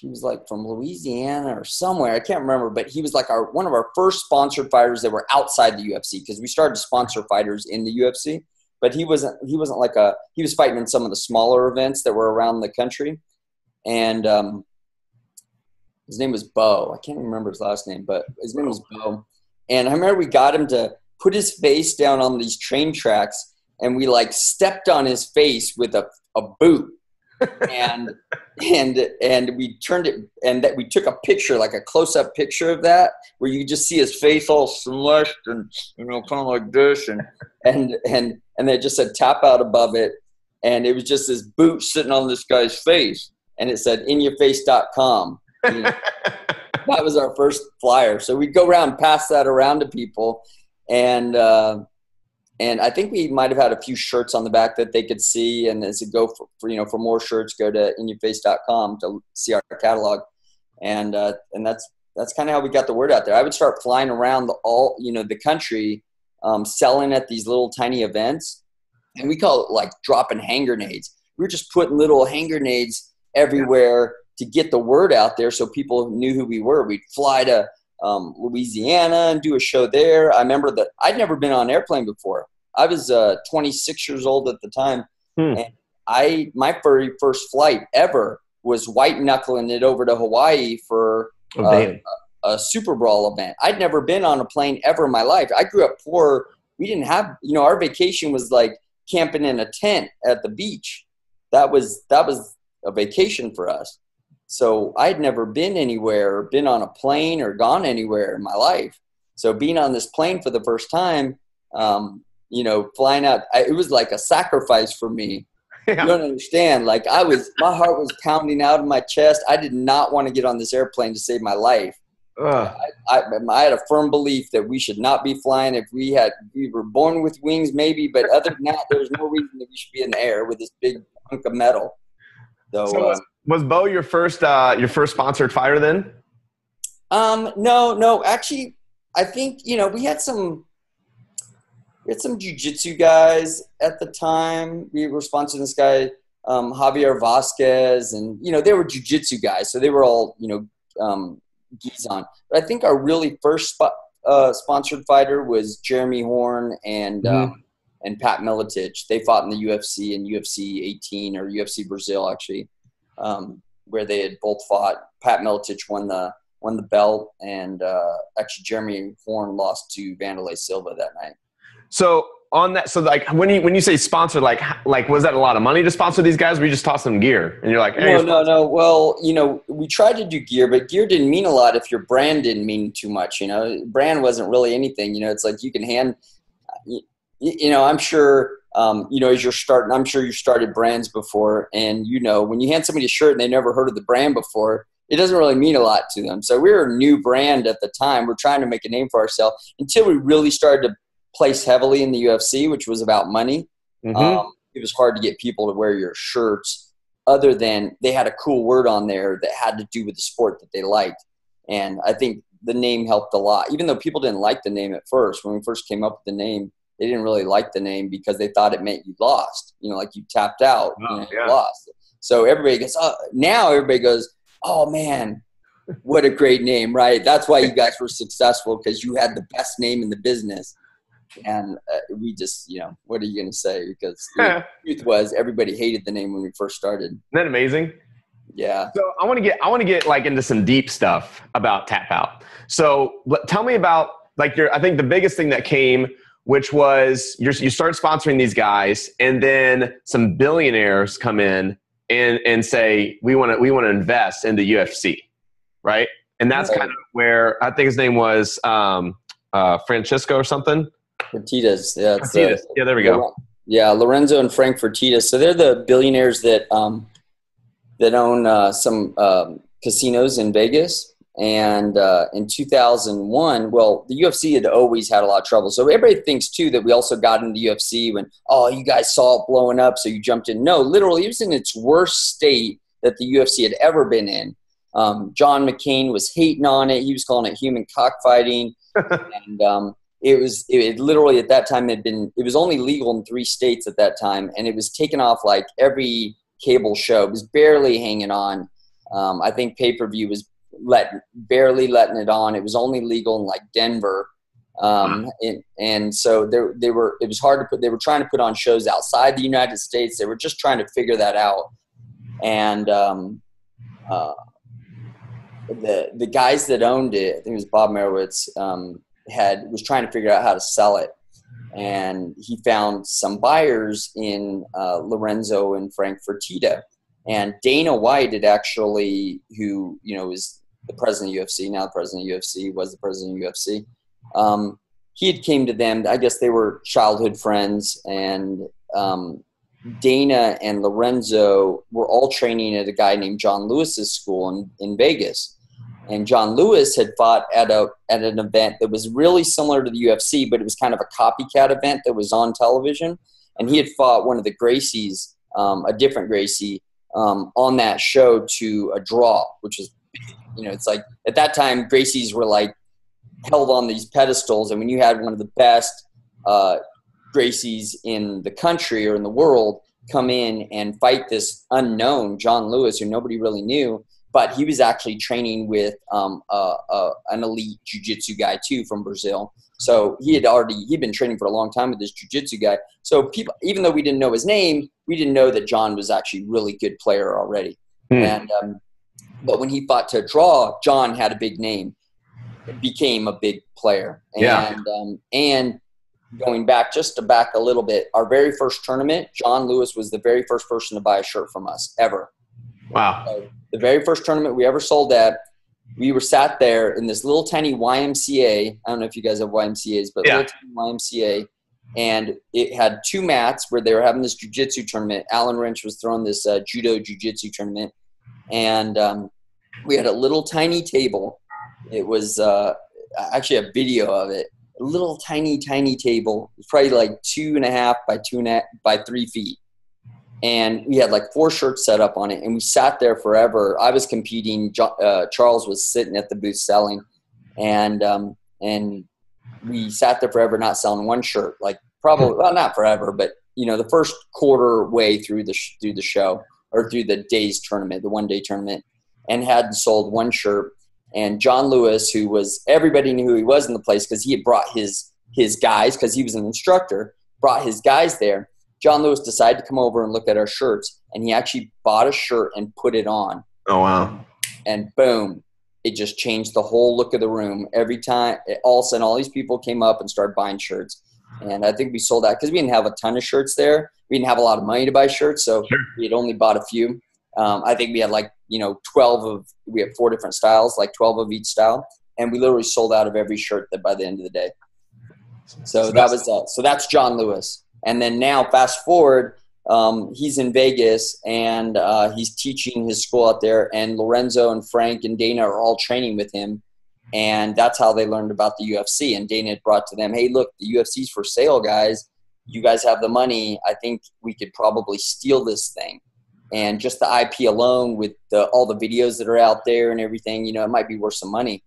[SPEAKER 2] he was like from Louisiana or somewhere. I can't remember, but he was like our one of our first sponsored fighters that were outside the UFC because we started to sponsor fighters in the UFC. But he wasn't he wasn't like a he was fighting in some of the smaller events that were around the country, and um, his name was Bo. I can't remember his last name, but his name was Bo. And I remember we got him to put his face down on these train tracks, and we like stepped on his face with a, a boot and and and we turned it and that we took a picture like a close-up picture of that where you just see his face all smushed and you know kind of like this and and and and they just said tap out above it. And it was just this boot sitting on this guy's face and it said inyourface.com that was our first flyer. So we'd go around pass that around to people. And uh, and I think we might have had a few shirts on the back that they could see. And as it go for, for you know for more shirts, go to inyourface.com to see our catalog, and uh, and that's that's kind of how we got the word out there. I would start flying around the, all you know the country, um, selling at these little tiny events, and we call it like dropping hand grenades. We were just putting little hand grenades everywhere to get the word out there, so people knew who we were. We'd fly to um, Louisiana and do a show there. I remember that I'd never been on an airplane before. I was uh, 26 years old at the time, hmm. and I my very first flight ever was white knuckling it over to Hawaii for oh, uh, a, a Super Brawl event. I'd never been on a plane ever in my life. I grew up poor. We didn't have, you know, our vacation was like camping in a tent at the beach. That was that was a vacation for us. So I'd never been anywhere, or been on a plane or gone anywhere in my life. So being on this plane for the first time, um, you know, flying out, I, it was like a sacrifice for me. Yeah. You don't understand. Like I was, my heart was pounding out of my chest. I did not want to get on this airplane to save my life. I, I, I, had a firm belief that we should not be flying. If we had, we were born with wings, maybe, but other than that, there's no reason that we should be in the air with this big hunk of metal.
[SPEAKER 1] So, so uh, was Bo your first uh, your first sponsored fighter then?
[SPEAKER 2] Um, no, no. Actually, I think you know we had some we had some jujitsu guys at the time. We were sponsoring this guy um, Javier Vasquez, and you know they were jujitsu guys, so they were all you know um, on. But I think our really first spot, uh, sponsored fighter was Jeremy Horn and mm-hmm. um, and Pat Miletich. They fought in the UFC and UFC 18 or UFC Brazil actually um, where they had both fought. Pat Miletich won the won the belt, and uh, actually Jeremy Horn lost to Wanderlei Silva that night.
[SPEAKER 1] So on that, so like when you when you say sponsor, like like was that a lot of money to sponsor these guys? We just toss them gear, and you're like,
[SPEAKER 2] hey, no, no, no. Well, you know, we tried to do gear, but gear didn't mean a lot if your brand didn't mean too much. You know, brand wasn't really anything. You know, it's like you can hand. You, know, I'm sure um, you know, as you're starting, I'm sure you started brands before, and you know, when you hand somebody a shirt and they never heard of the brand before, it doesn't really mean a lot to them. So we were a new brand at the time. We're trying to make a name for ourselves until we really started to place heavily in the UFC, which was about money. Mm-hmm. Um, it was hard to get people to wear your shirts, other than they had a cool word on there that had to do with the sport that they liked. And I think the name helped a lot, even though people didn't like the name at first. When we first came up with the name, they didn't really like the name because they thought it meant you lost. You know, like you tapped out, oh, you, know, yeah. you lost. So everybody goes, oh, now everybody goes, oh man, what a great name, right? That's why you guys were successful because you had the best name in the business. And uh, we just, you know, what are you going to say? Because the truth was, everybody hated the name when we first started. Isn't
[SPEAKER 1] that amazing?
[SPEAKER 2] Yeah.
[SPEAKER 1] So I want to get I want to get like into some deep stuff about Tap Out. So tell me about like your I think the biggest thing that came which was you start sponsoring these guys, and then some billionaires come in and and say we want to we want to invest in the UFC, right? And that's right. kind of where I think his name was um, uh, Francisco or something.
[SPEAKER 2] Fertittas, yeah,
[SPEAKER 1] Fertittas. Uh, yeah, there we go.
[SPEAKER 2] Yeah, Lorenzo and Frank Fertittas. So they're the billionaires that um, that own uh, some um, casinos in Vegas, And uh, in 2001, well, the UFC had always had a lot of trouble. So everybody thinks too that we also got into the UFC when, oh, you guys saw it blowing up, so you jumped in. No, literally, it was in its worst state that the UFC had ever been in. Um, John McCain was hating on it. He was calling it human cockfighting. and um, it was it literally at that time had been it was only legal in three states at that time and it was taken off like every cable show it was barely hanging on um, i think pay-per-view was let barely letting it on. It was only legal in like Denver. Um, and, and so they, they were, it was hard to put, they were trying to put on shows outside the United States. They were just trying to figure that out. And, um, uh, the, the guys that owned it, I think it was Bob Meyrowitz, um, had, was trying to figure out how to sell it. And he found some buyers in, uh, Lorenzo and Frank Fertitta. And Dana White had actually, who you know is the president of UFC, now the president of UFC, was the president of UFC. Um, he had came to them. I guess they were childhood friends, and um, Dana and Lorenzo were all training at a guy named John Lewis's school in, in Vegas. And John Lewis had fought at a at an event that was really similar to the UFC, but it was kind of a copycat event that was on television. And he had fought one of the Gracies, um, a different Gracie, um, on that show to a draw, which was you know, it's like at that time, Gracies were like held on these pedestals, and when you had one of the best uh, Gracies in the country or in the world come in and fight this unknown John Lewis, who nobody really knew, but he was actually training with um, uh, uh, an elite jiu-jitsu guy too from Brazil. So he had already he'd been training for a long time with this jiu-jitsu guy. So people, even though we didn't know his name, we didn't know that John was actually a really good player already. Hmm. And um, but when he fought to draw, John had a big name, became a big player. And,
[SPEAKER 1] yeah.
[SPEAKER 2] Um, and going back just to back a little bit, our very first tournament, John Lewis was the very first person to buy a shirt from us ever.
[SPEAKER 1] Wow.
[SPEAKER 2] So the very first tournament we ever sold at, we were sat there in this little tiny YMCA. I don't know if you guys have YMCA's, but yeah. little tiny YMCA. And it had two mats where they were having this jujitsu tournament. Alan Wrench was throwing this uh, judo jujitsu tournament. And um, we had a little tiny table. It was uh, actually a video of it. A little tiny, tiny table, probably like two and a half by two and a half by three feet. And we had like four shirts set up on it, and we sat there forever. I was competing. Uh, Charles was sitting at the booth selling, and um, and we sat there forever, not selling one shirt. Like probably well, not forever, but you know, the first quarter way through the sh- through the show or through the day's tournament, the one day tournament, and hadn't sold one shirt. And John Lewis, who was everybody knew who he was in the place because he had brought his his guys because he was an instructor, brought his guys there. John Lewis decided to come over and look at our shirts, and he actually bought a shirt and put it on.
[SPEAKER 1] Oh wow!
[SPEAKER 2] And boom, it just changed the whole look of the room. Every time, all of a sudden, all these people came up and started buying shirts. And I think we sold out because we didn't have a ton of shirts there. We didn't have a lot of money to buy shirts, so sure. we had only bought a few. Um, I think we had like you know 12 of we had four different styles, like 12 of each style, and we literally sold out of every shirt that by the end of the day. So, so that was uh, so that's John Lewis, and then now fast forward, um, he's in Vegas and uh, he's teaching his school out there, and Lorenzo and Frank and Dana are all training with him. And that's how they learned about the UFC. And Dana had brought to them, hey, look, the UFC's for sale, guys. You guys have the money. I think we could probably steal this thing and just the IP alone with the, all the videos that are out there and everything, you know, it might be worth some money.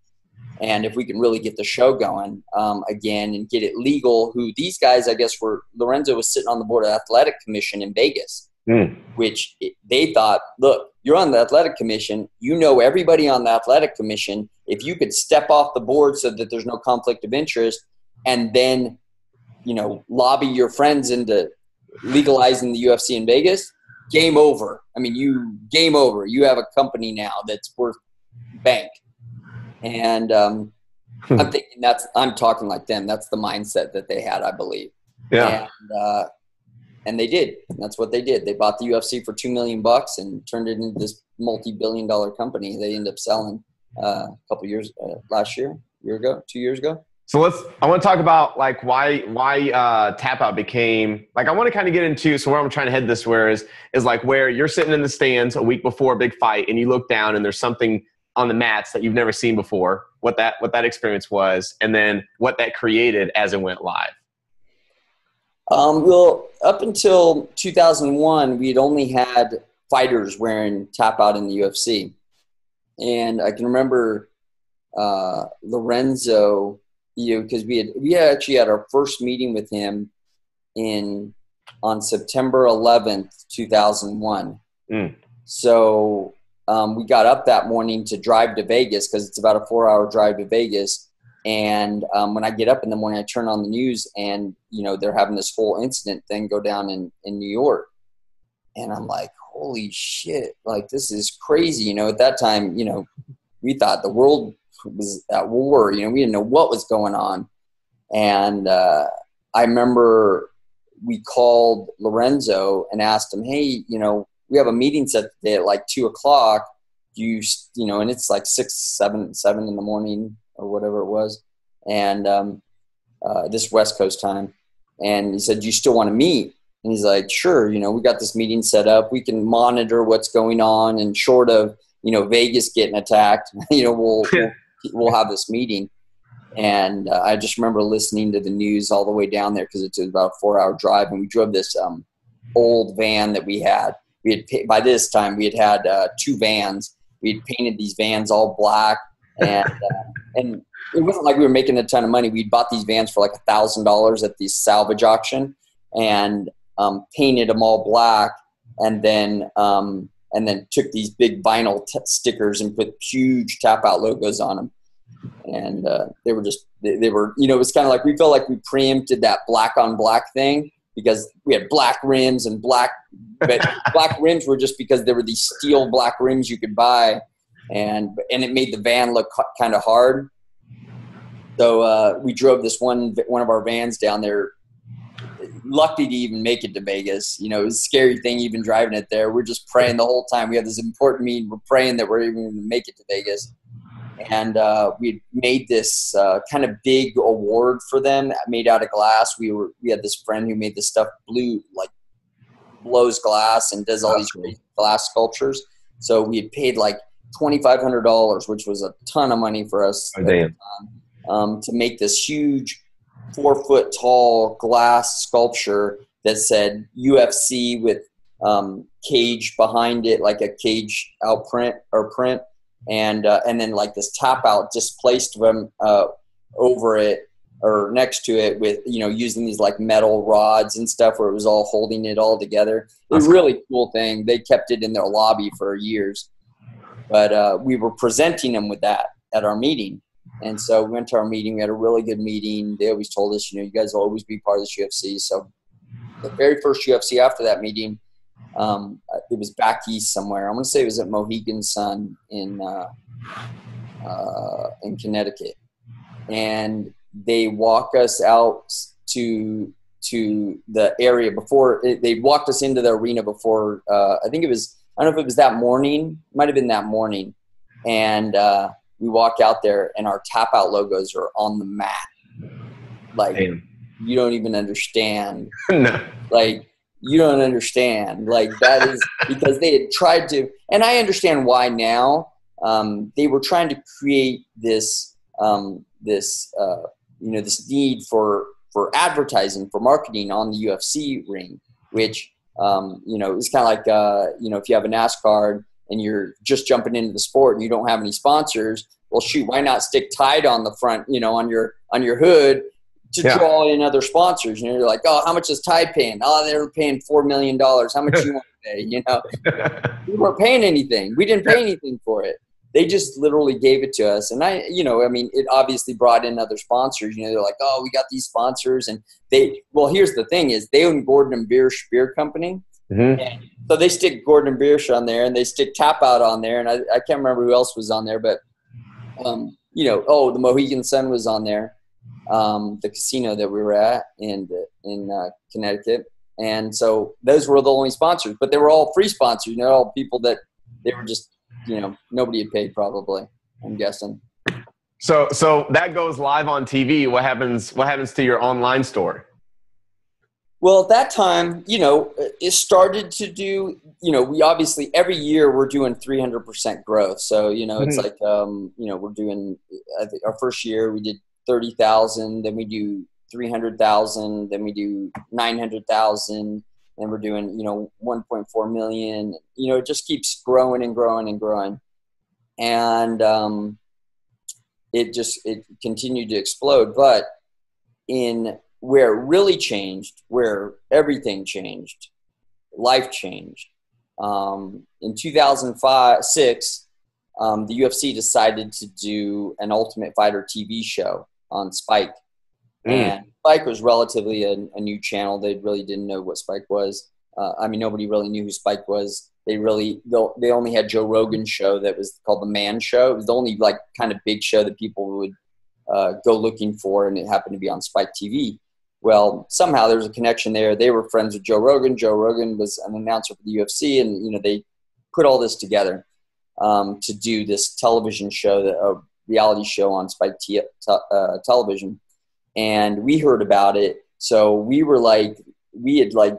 [SPEAKER 2] And if we can really get the show going um, again and get it legal, who these guys, I guess, were Lorenzo was sitting on the board of the athletic commission in Vegas, mm. which they thought, look, you're on the athletic commission, you know everybody on the athletic commission. If you could step off the board so that there's no conflict of interest, and then, you know, lobby your friends into legalizing the UFC in Vegas, game over. I mean, you game over. You have a company now that's worth bank, and um, hmm. I'm thinking that's I'm talking like them. That's the mindset that they had, I believe.
[SPEAKER 1] Yeah.
[SPEAKER 2] And, uh, and they did. And that's what they did. They bought the UFC for two million bucks and turned it into this multi-billion-dollar company. They ended up selling uh, a couple years uh, last year, year ago, two years ago.
[SPEAKER 1] So let's. I want to talk about like why why uh, tap out became like. I want to kind of get into. So where I'm trying to head this where is is like where you're sitting in the stands a week before a big fight and you look down and there's something on the mats that you've never seen before, what that what that experience was, and then what that created as it went live.
[SPEAKER 2] Um, well, up until 2001, we had only had fighters wearing tap out in the UFC, and I can remember uh, Lorenzo, you know, because we had we actually had our first meeting with him in on September 11th, 2001. Mm. So um, we got up that morning to drive to Vegas because it's about a four hour drive to Vegas. And um, when I get up in the morning, I turn on the news and, you know, they're having this whole incident thing go down in, in New York. And I'm like, holy shit, like this is crazy. You know, at that time, you know, we thought the world was at war. You know, we didn't know what was going on. And uh, I remember we called Lorenzo and asked him, hey, you know, we have a meeting set today at like two o'clock. You, you know, and it's like six, seven, seven in the morning or whatever it was. And um, uh, this West Coast time. And he said, do you still want to meet? And he's like, sure, you know, we got this meeting set up. We can monitor what's going on. And short of, you know, Vegas getting attacked, you know, we'll, we'll, we'll have this meeting. And uh, I just remember listening to the news all the way down there because it's about a four hour drive. And we drove this um, old van that we had. We had by this time we had had uh, two vans. We had painted these vans all black, and uh, and it wasn't like we were making a ton of money. We bought these vans for like a thousand dollars at the salvage auction, and um, painted them all black, and then um, and then took these big vinyl t- stickers and put huge tap out logos on them and uh, they were just they, they were you know it was kind of like we felt like we preempted that black on black thing because we had black rims and black but black rims were just because there were these steel black rims you could buy and and it made the van look kind of hard so uh, we drove this one one of our vans down there lucky to even make it to Vegas. You know, it was a scary thing even driving it there. We're just praying the whole time. We had this important meeting. We're praying that we're even going to make it to Vegas and uh, we made this uh, kind of big award for them made out of glass. We were we had this friend who made this stuff blue like blows glass and does all these great glass sculptures. So we had paid like twenty five hundred dollars, which was a ton of money for us
[SPEAKER 1] oh, damn.
[SPEAKER 2] um, to make this huge four foot tall glass sculpture that said UFC with um, cage behind it, like a cage out print or print and uh, and then like this tap out displaced them uh, over it or next to it with you know using these like metal rods and stuff where it was all holding it all together. It was a really cool thing. They kept it in their lobby for years, but uh, we were presenting them with that at our meeting. And so we went to our meeting. We had a really good meeting. They always told us, you know, you guys will always be part of this UFC. So the very first UFC after that meeting, um, it was back east somewhere. I want to say it was at Mohegan Sun in uh, uh, in Connecticut, and they walk us out to to the area before they walked us into the arena before. Uh, I think it was I don't know if it was that morning. Might have been that morning, and uh, we walk out there, and our tap out logos are on the mat. Like Damn. you don't even understand. no. Like you don't understand. Like that is because they had tried to, and I understand why now. Um, they were trying to create this, um, this, uh, you know, this need for for advertising, for marketing on the UFC ring, which um, you know is kind of like uh, you know if you have a NASCAR and you're just jumping into the sport and you don't have any sponsors, well, shoot, why not stick Tide on the front, you know, on your on your hood to yeah. draw in other sponsors. You know, you're like, oh, how much is Tide paying? Oh, they're paying four million dollars. How much you want to pay? You know, we weren't paying anything. We didn't pay anything for it. They just literally gave it to us, and I, you know, I mean, it obviously brought in other sponsors. You know, they're like, oh, we got these sponsors, and they. Well, here's the thing: is they own Gordon and Biersch Beer Company. Mm-hmm. so they stick Gordon and Biersch on there, and they stick Tap Out on there, and I, I can't remember who else was on there, but um, you know, oh, the Mohegan Sun was on there um, the casino that we were at in in uh, Connecticut, and so those were the only sponsors. But they were all free sponsors. You know, all people that they were just you know nobody had paid probably. I'm guessing.
[SPEAKER 1] So so that goes live on TV. What happens? What happens to your online store?
[SPEAKER 2] Well, at that time, you know, it started to do, you know, we obviously every year we're doing 300% growth. So, you know, it's
[SPEAKER 1] Mhm.
[SPEAKER 2] like, um, you know, we're doing, I think our first year we did 30,000, then we do 300,000, then we do 900,000, then we're doing, you know, 1.4 million. You know, it just keeps growing and growing and growing. And um, it just, it continued to explode. But in where it really changed, where everything changed, life changed. Um, in 2005, six, um, the UFC decided to do an Ultimate Fighter TV show on Spike,
[SPEAKER 1] Mm.
[SPEAKER 2] and Spike was relatively a, a new channel. They really didn't know what Spike was. Uh, I mean, nobody really knew who Spike was. They really they only had Joe Rogan's show that was called the Man Show. It was the only like kind of big show that people would uh, go looking for, and it happened to be on Spike TV. Well, somehow there was a connection there. They were friends with Joe Rogan. Joe Rogan was an announcer for the UFC, and you know they put all this together um, to do this television show, that a reality show on Spike t- uh, Television. And we heard about it, so we were like, we had like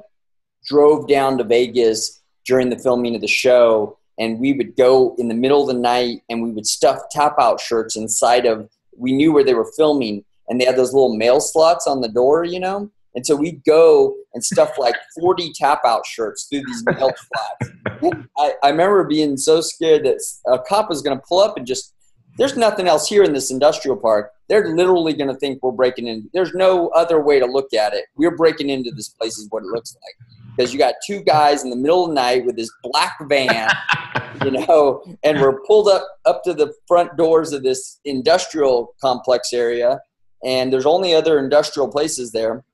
[SPEAKER 2] drove down to Vegas during the filming of the show, and we would go in the middle of the night, and we would stuff tap out shirts inside of. We knew where they were filming, and they had those little mail slots on the door, you know. And so we'd go and stuff like 40 tap out shirts through these mail slots. I, I remember being so scared that a cop was going to pull up and just, there's nothing else here in this industrial park. They're literally going to think we're breaking in. There's no other way to look at it. We're breaking into this place, is what it looks like. Because you got two guys in the middle of the night with this black van, you know, and we're pulled up up to the front doors of this industrial complex area, and there's only other industrial places there,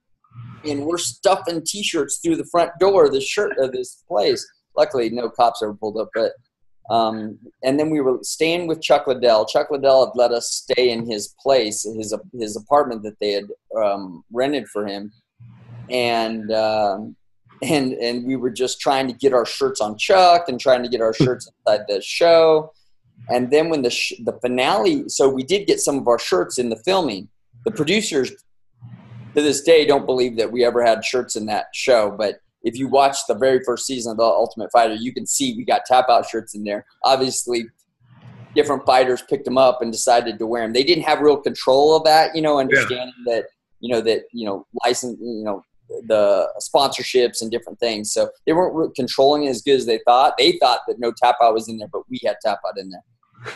[SPEAKER 2] and we're stuffing T-shirts through the front door of the shirt of this place. Luckily, no cops ever pulled up, but um, and then we were staying with Chuck Liddell. Chuck Liddell had let us stay in his place, his his apartment that they had um, rented for him, and um, and and we were just trying to get our shirts on Chuck and trying to get our shirts inside the show. And then when the sh- the finale, so we did get some of our shirts in the filming. The producers to this day don't believe that we ever had shirts in that show, but if you watch the very first season of the Ultimate Fighter, you can see we got tap out shirts in there. Obviously, different fighters picked them up and decided to wear them. They didn't have real control of that, you know, understanding that you know that you know license, you know, the sponsorships and different things. So they weren't controlling it as good as they thought. They thought that no tap out was in there, but we had tap out in there.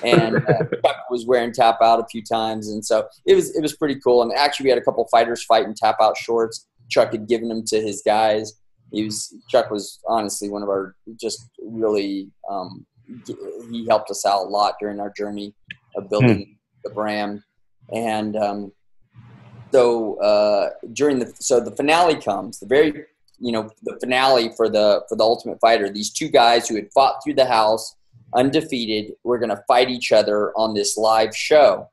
[SPEAKER 2] and uh, Chuck was wearing tap out a few times, and so it was it was pretty cool. And actually, we had a couple fighters fighting tap out shorts. Chuck had given them to his guys. He was Chuck was honestly one of our just really um, he helped us out a lot during our journey of building the brand, and um, so uh, during the so the finale comes the very you know the finale for the for the Ultimate Fighter. These two guys who had fought through the house undefeated were going to fight each other on this live show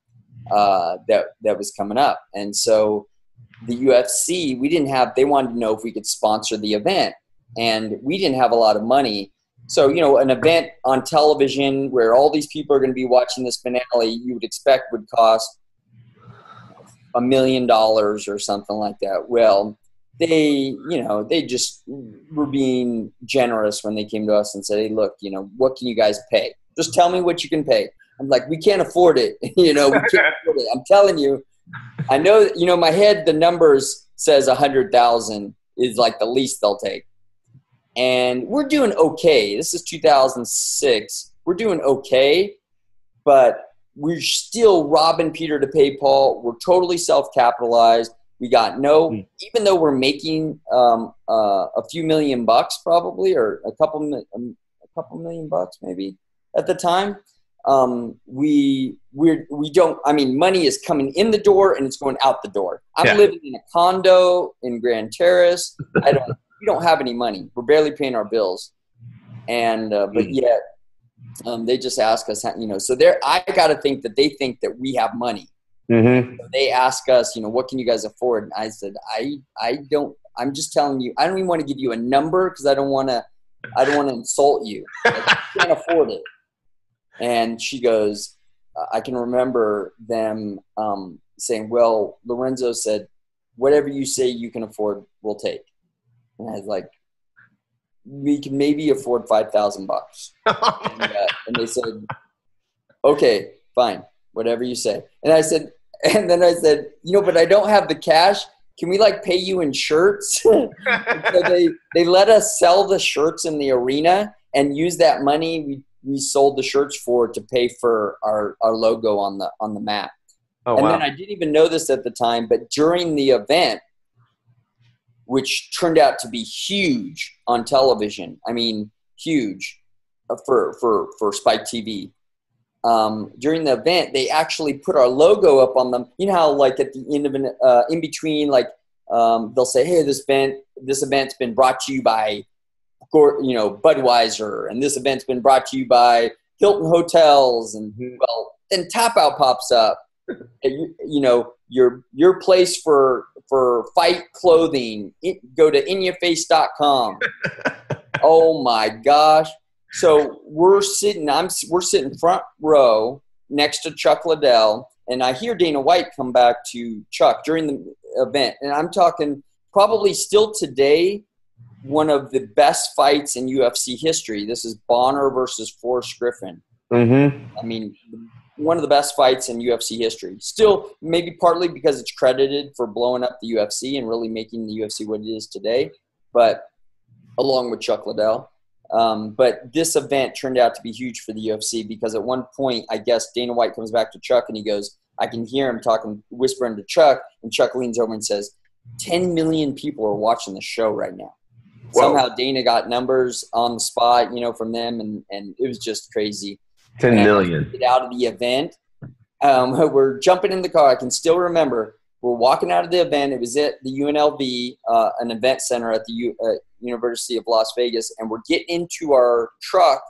[SPEAKER 2] uh, that that was coming up, and so the UFC we didn't have. They wanted to know if we could sponsor the event, and we didn't have a lot of money. So you know, an event on television where all these people are going to be watching this finale, you would expect would cost a million dollars or something like that. Well, they, you know, they just were being generous when they came to us and said, "Hey, look, you know, what can you guys pay? Just tell me what you can pay." I'm like, "We can't afford it. you know, we can't afford it. I'm telling you. I know, you know, my head the numbers says a hundred thousand is like the least they'll take, and we're doing okay. This is 2006. We're doing okay, but we're still robbing Peter to pay Paul. We're totally self-capitalized. We got no,
[SPEAKER 1] Mm.
[SPEAKER 2] even though we're making um, uh, a few million bucks probably, or a couple, a couple million bucks maybe at the time. Um, we we we don't. I mean, money is coming in the door and it's going out the door. I'm
[SPEAKER 1] Yeah.
[SPEAKER 2] living in a condo in Grand Terrace. I don't. we don't have any money. We're barely paying our bills, and uh, but
[SPEAKER 1] Mm.
[SPEAKER 2] yet um, they just ask us. how- You know, so they're. I got to think that they think that we have money
[SPEAKER 1] Mm-hmm.
[SPEAKER 2] they ask us, you know, what can you guys afford? And I said, I, I don't, I'm just telling you, I don't even want to give you a number because I don't want to, I don't want to insult you. Like, I can't afford it. And she goes, I can remember them um, saying, well, Lorenzo said, whatever you say you can afford, we'll take. And I was like, we can maybe afford 5,000 bucks. and, uh, and they said, okay, fine, whatever you say. And I said, and then I said, you know, but I don't have the cash. Can we like pay you in shirts? so they, they let us sell the shirts in the arena and use that money we, we sold the shirts for to pay for our, our logo on the on the map. Oh, and wow. then I didn't even know this at the time, but during the event, which turned out to be huge on television. I mean, huge uh, for for for Spike TV. Um, during the event, they actually put our logo up on them. You know how, like at the end of an uh, in between, like um, they'll say, "Hey, this event this event's been brought to you by, you know, Budweiser, and this event's been brought to you by Hilton Hotels." And well, then Tap Out pops up. you, you know, your your place for for fight clothing, it, go to inyourface.com. oh my gosh. So we're sitting, I'm, we're sitting front row next to Chuck Liddell, and I hear Dana White come back to Chuck during the event. And I'm talking probably still today, one of the best fights in UFC history. This is Bonner versus Forrest Griffin. Mm-hmm. I mean, one of the best fights in UFC history. Still, maybe partly because it's credited for blowing up the UFC and really making the UFC what it is today, but along with Chuck Liddell. Um, but this event turned out to be huge for the UFC because at one point, I guess Dana White comes back to Chuck and he goes, I can hear him talking, whispering to Chuck, and Chuck leans over and says, 10 million people are watching the show right now. Whoa. Somehow Dana got numbers on the spot, you know, from them, and, and it was just crazy.
[SPEAKER 1] Ten million.
[SPEAKER 2] Get out of the event. Um, we're jumping in the car. I can still remember. We're walking out of the event. It was at the UNLV, uh, an event center at the U, uh, University of Las Vegas, and we're getting into our truck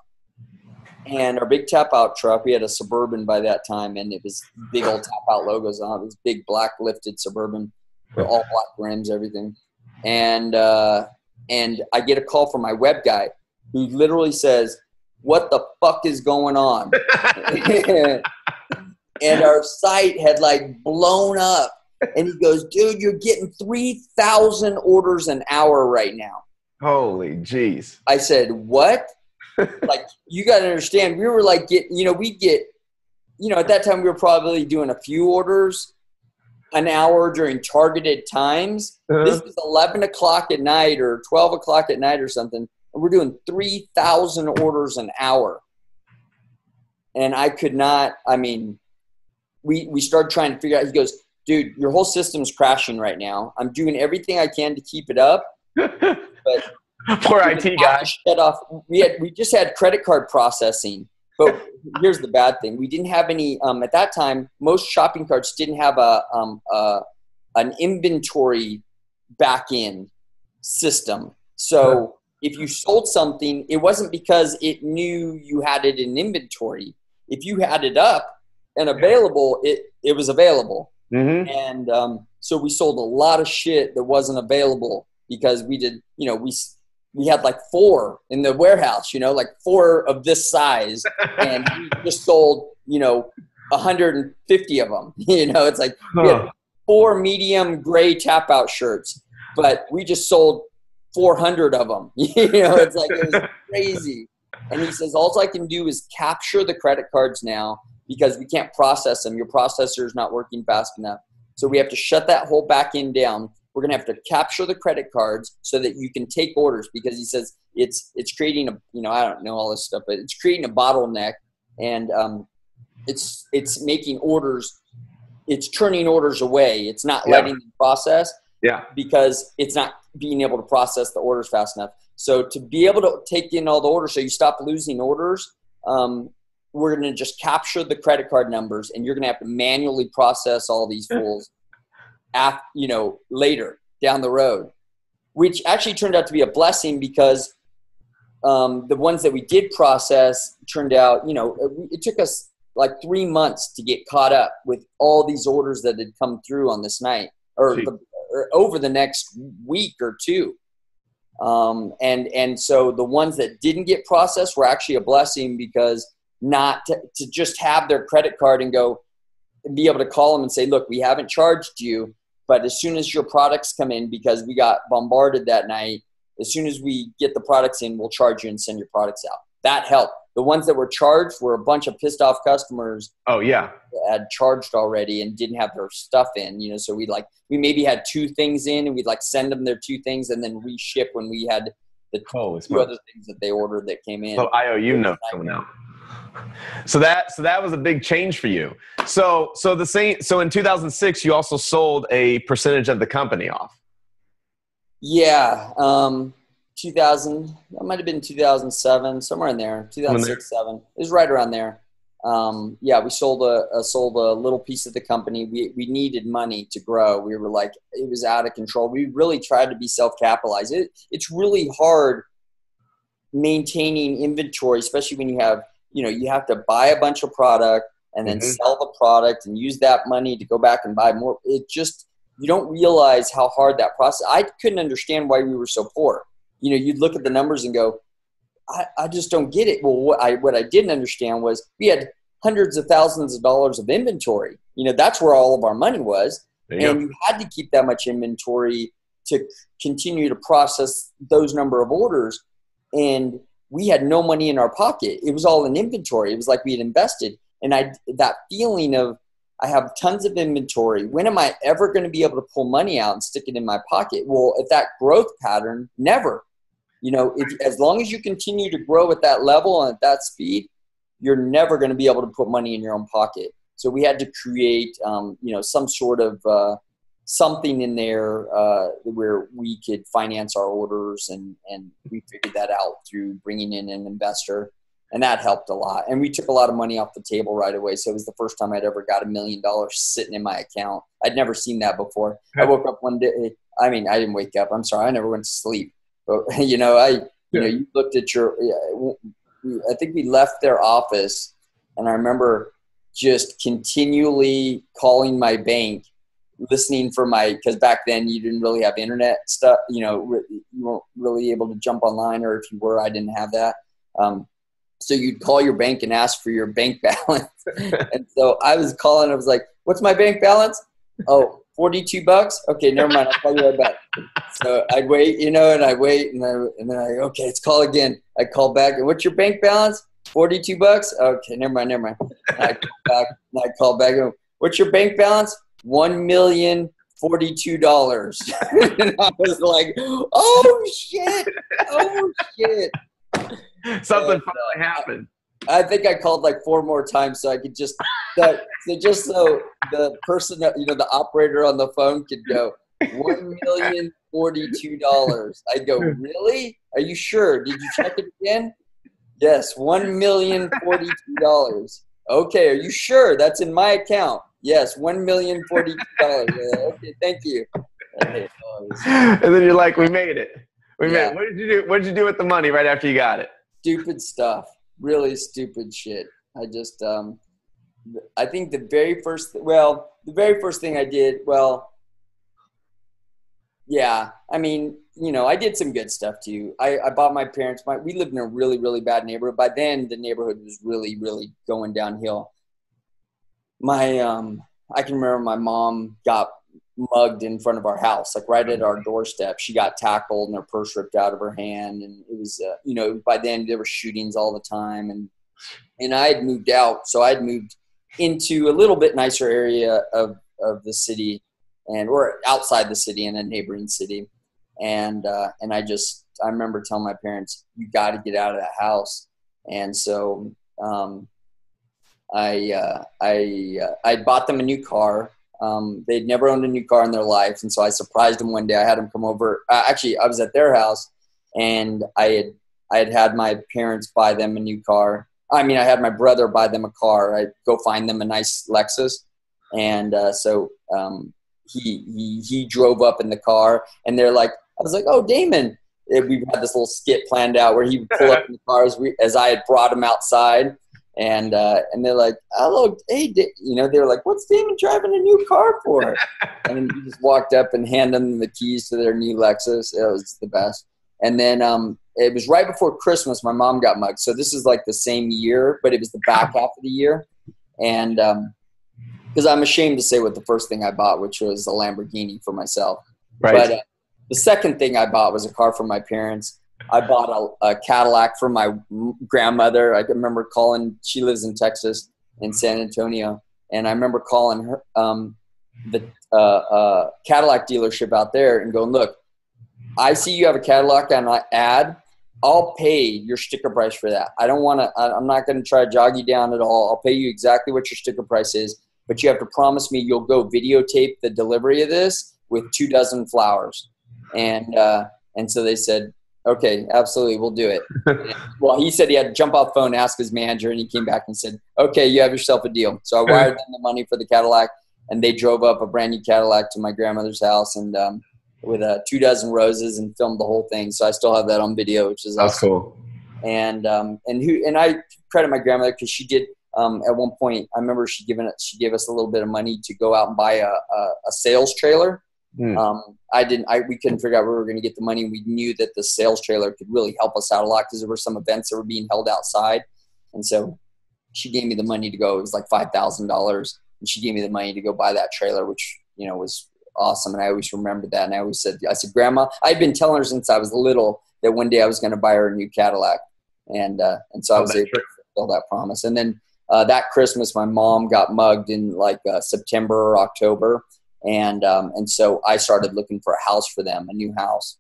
[SPEAKER 2] and our big tap out truck. We had a suburban by that time, and it was big old tap out logos on it. was big black lifted suburban, with all black rims, everything. And uh, and I get a call from my web guy who literally says, what the fuck is going on? and our site had like blown up. And he goes, dude, you're getting 3,000 orders an hour right now.
[SPEAKER 1] Holy jeez.
[SPEAKER 2] I said, what? like, you got to understand, we were like, get, you know, we get, you know, at that time we were probably doing a few orders an hour during targeted times. Uh-huh. This is 11 o'clock at night or 12 o'clock at night or something we're doing 3,000 orders an hour. And I could not, I mean, we, we started trying to figure out, he goes, dude, your whole system's crashing right now. I'm doing everything I can to keep it up.
[SPEAKER 1] But poor IT guy.
[SPEAKER 2] Shut off. We had, we just had credit card processing. But here's the bad thing: we didn't have any um, at that time. Most shopping carts didn't have a, um, a an inventory back end system. So if you sold something, it wasn't because it knew you had it in inventory. If you had it up and available, it, it was available. Mm-hmm. And um, so we sold a lot of shit that wasn't available because we did, you know, we we had like four in the warehouse, you know, like four of this size, and we just sold, you know, 150 of them. You know, it's like huh. four medium gray tap out shirts, but we just sold 400 of them. you know, it's like it was crazy. And he says, all I can do is capture the credit cards now because we can't process them. Your processor is not working fast enough. So we have to shut that whole back end down. We're going to have to capture the credit cards so that you can take orders because he says it's it's creating a you know I don't know all this stuff, but it's creating a bottleneck and um, it's it's making orders, it's turning orders away. It's not yeah. letting them process.
[SPEAKER 1] Yeah.
[SPEAKER 2] Because it's not being able to process the orders fast enough. So to be able to take in all the orders, so you stop losing orders, um, we're going to just capture the credit card numbers, and you're going to have to manually process all these fools, after, you know, later down the road, which actually turned out to be a blessing because um, the ones that we did process turned out, you know, it, it took us like three months to get caught up with all these orders that had come through on this night or the, over the next week or two. Um, and and so the ones that didn't get processed were actually a blessing because not to, to just have their credit card and go and be able to call them and say, look, we haven't charged you, but as soon as your products come in, because we got bombarded that night, as soon as we get the products in, we'll charge you and send your products out. That helped. The ones that were charged were a bunch of pissed off customers.
[SPEAKER 1] Oh yeah,
[SPEAKER 2] had charged already and didn't have their stuff in. You know, so we like we maybe had two things in, and we'd like send them their two things, and then reship when we had the
[SPEAKER 1] Holy
[SPEAKER 2] two
[SPEAKER 1] smokes.
[SPEAKER 2] other things that they ordered that came in.
[SPEAKER 1] So IOU note coming out. So that so that was a big change for you. So so the same so in 2006 you also sold a percentage of the company off.
[SPEAKER 2] Yeah, um, 2000. That might have been 2007, somewhere in there. 2006, seven. It was right around there. Um, yeah, we sold a, a sold a little piece of the company. We we needed money to grow. We were like it was out of control. We really tried to be self capitalized. It, it's really hard maintaining inventory, especially when you have you know you have to buy a bunch of product and then
[SPEAKER 1] Mhm.
[SPEAKER 2] sell the product and use that money to go back and buy more. It just you don't realize how hard that process. I couldn't understand why we were so poor. You know, you'd look at the numbers and go, I, I just don't get it. Well, what I what I didn't understand was we had hundreds of thousands of dollars of inventory. You know, that's where all of our money was, and you had to keep that much inventory to continue to process those number of orders. And we had no money in our pocket. It was all in inventory. It was like we had invested. And I that feeling of I have tons of inventory. When am I ever going to be able to pull money out and stick it in my pocket? Well, if that growth pattern, never. You know, if as long as you continue to grow at that level and at that speed, you're never going to be able to put money in your own pocket. So we had to create, um, you know, some sort of uh, something in there uh, where we could finance our orders, and and we figured that out through bringing in an investor, and that helped a lot. And we took a lot of money off the table right away. So it was the first time I'd ever got a million dollars sitting in my account. I'd never seen that before. I woke up one day. I mean, I didn't wake up. I'm sorry. I never went to sleep. But you know, I you know, you looked at your. I think we left their office, and I remember just continually calling my bank, listening for my because back then you didn't really have internet stuff. You know, re- you weren't really able to jump online, or if you were, I didn't have that. Um, so you'd call your bank and ask for your bank balance. and so I was calling. I was like, "What's my bank balance?" Oh, 42 bucks. Okay, never mind. I'll call you right back. So I'd wait, you know, and I wait, and then and then I okay, let's call again. I call back. What's your bank balance? 42 bucks. Okay, never mind, never mind. And I call back. And I call back. And, what's your bank balance? One million forty-two dollars. and I was like, oh shit, oh shit.
[SPEAKER 1] Something
[SPEAKER 2] And, uh,
[SPEAKER 1] finally happened.
[SPEAKER 2] I think I called like four more times so I could just that so just so the person that you know the operator on the phone could go one million forty two dollars. I go really? Are you sure? Did you check it again? Yes, one million forty two dollars. Okay, are you sure? That's in my account. Yes, one million forty dollars. Okay, thank you. Oh,
[SPEAKER 1] And then you're like, we made it. We made
[SPEAKER 2] Yeah.
[SPEAKER 1] it. What did you do? What did you do with the money right after you got it?
[SPEAKER 2] stupid stuff really stupid shit i just um i think the very first well the very first thing i did well yeah i mean you know i did some good stuff too i, I bought my parents my we lived in a really really bad neighborhood by then the neighborhood was really really going downhill my um i can remember my mom got mugged in front of our house, like right at our doorstep. She got tackled and her purse ripped out of her hand, and it was, uh, you know, by then there were shootings all the time, and and I had moved out, so I had moved into a little bit nicer area of of the city, and or outside the city in a neighboring city, and uh, and I just I remember telling my parents, "You got to get out of that house," and so. Um, I uh, I uh, I bought them a new car um, they'd never owned a new car in their life, and so I surprised them one day. I had them come over. Uh, actually, I was at their house, and I had I had had my parents buy them a new car. I mean, I had my brother buy them a car. I go find them a nice Lexus, and uh, so um, he, he he drove up in the car, and they're like, I was like, oh, Damon. We had this little skit planned out where he would pull up in the car as, we, as I had brought him outside, and uh, and they're like, "Hello, hey," Da-" you know, they were like, "What's Damon driving a new car for?" and he just walked up and handed them the keys to their new Lexus. It was the best. And then um, it was right before Christmas. My mom got mugged, so this is like the same year, but it was the back half of the year. And because I'm ashamed to say what the first thing I bought, which was a Lamborghini for myself.
[SPEAKER 1] Right.
[SPEAKER 2] But uh, the second thing I bought was a car for my parents. I bought a, a Cadillac for my grandmother. I remember calling. She lives in Texas, in San Antonio, and I remember calling her um, the uh, uh, Cadillac dealership out there and going, "Look, I see you have a Cadillac on an ad. I'll pay your sticker price for that. I don't want to. I'm not going to try to jog you down at all. I'll pay you exactly what your sticker price is, but you have to promise me you'll go videotape the delivery of this with two dozen flowers." And uh, and so they said, okay, absolutely, we'll do it. well, he said he had to jump off phone, ask his manager, and he came back and said, okay, you have yourself a deal. So I wired them the money for the Cadillac, and they drove up a brand new Cadillac to my grandmother's house and um, with uh, two dozen roses and filmed the whole thing. So I still have that on video, which is
[SPEAKER 1] that's awesome. cool.
[SPEAKER 2] And um, and who and I credit my grandmother because she did. Um, at one point, I remember she given. She gave us a little bit of money to go out and buy a, a, a sales trailer Mm. Um, I didn't. I we couldn't figure out where we were going to get the money. We knew that the sales trailer could really help us out a lot because there were some events that were being held outside, and so she gave me the money to go. It was like five thousand dollars, and she gave me the money to go buy that trailer, which you know was awesome. And I always remembered that. And I always said, I said, Grandma, I've been telling her since I was little that one day I was going to buy her a new Cadillac, and uh, and so oh, I was able true. to fulfill that promise. And then uh, that Christmas, my mom got mugged in like uh, September or October and um, and so I started looking for a house for them, a new house.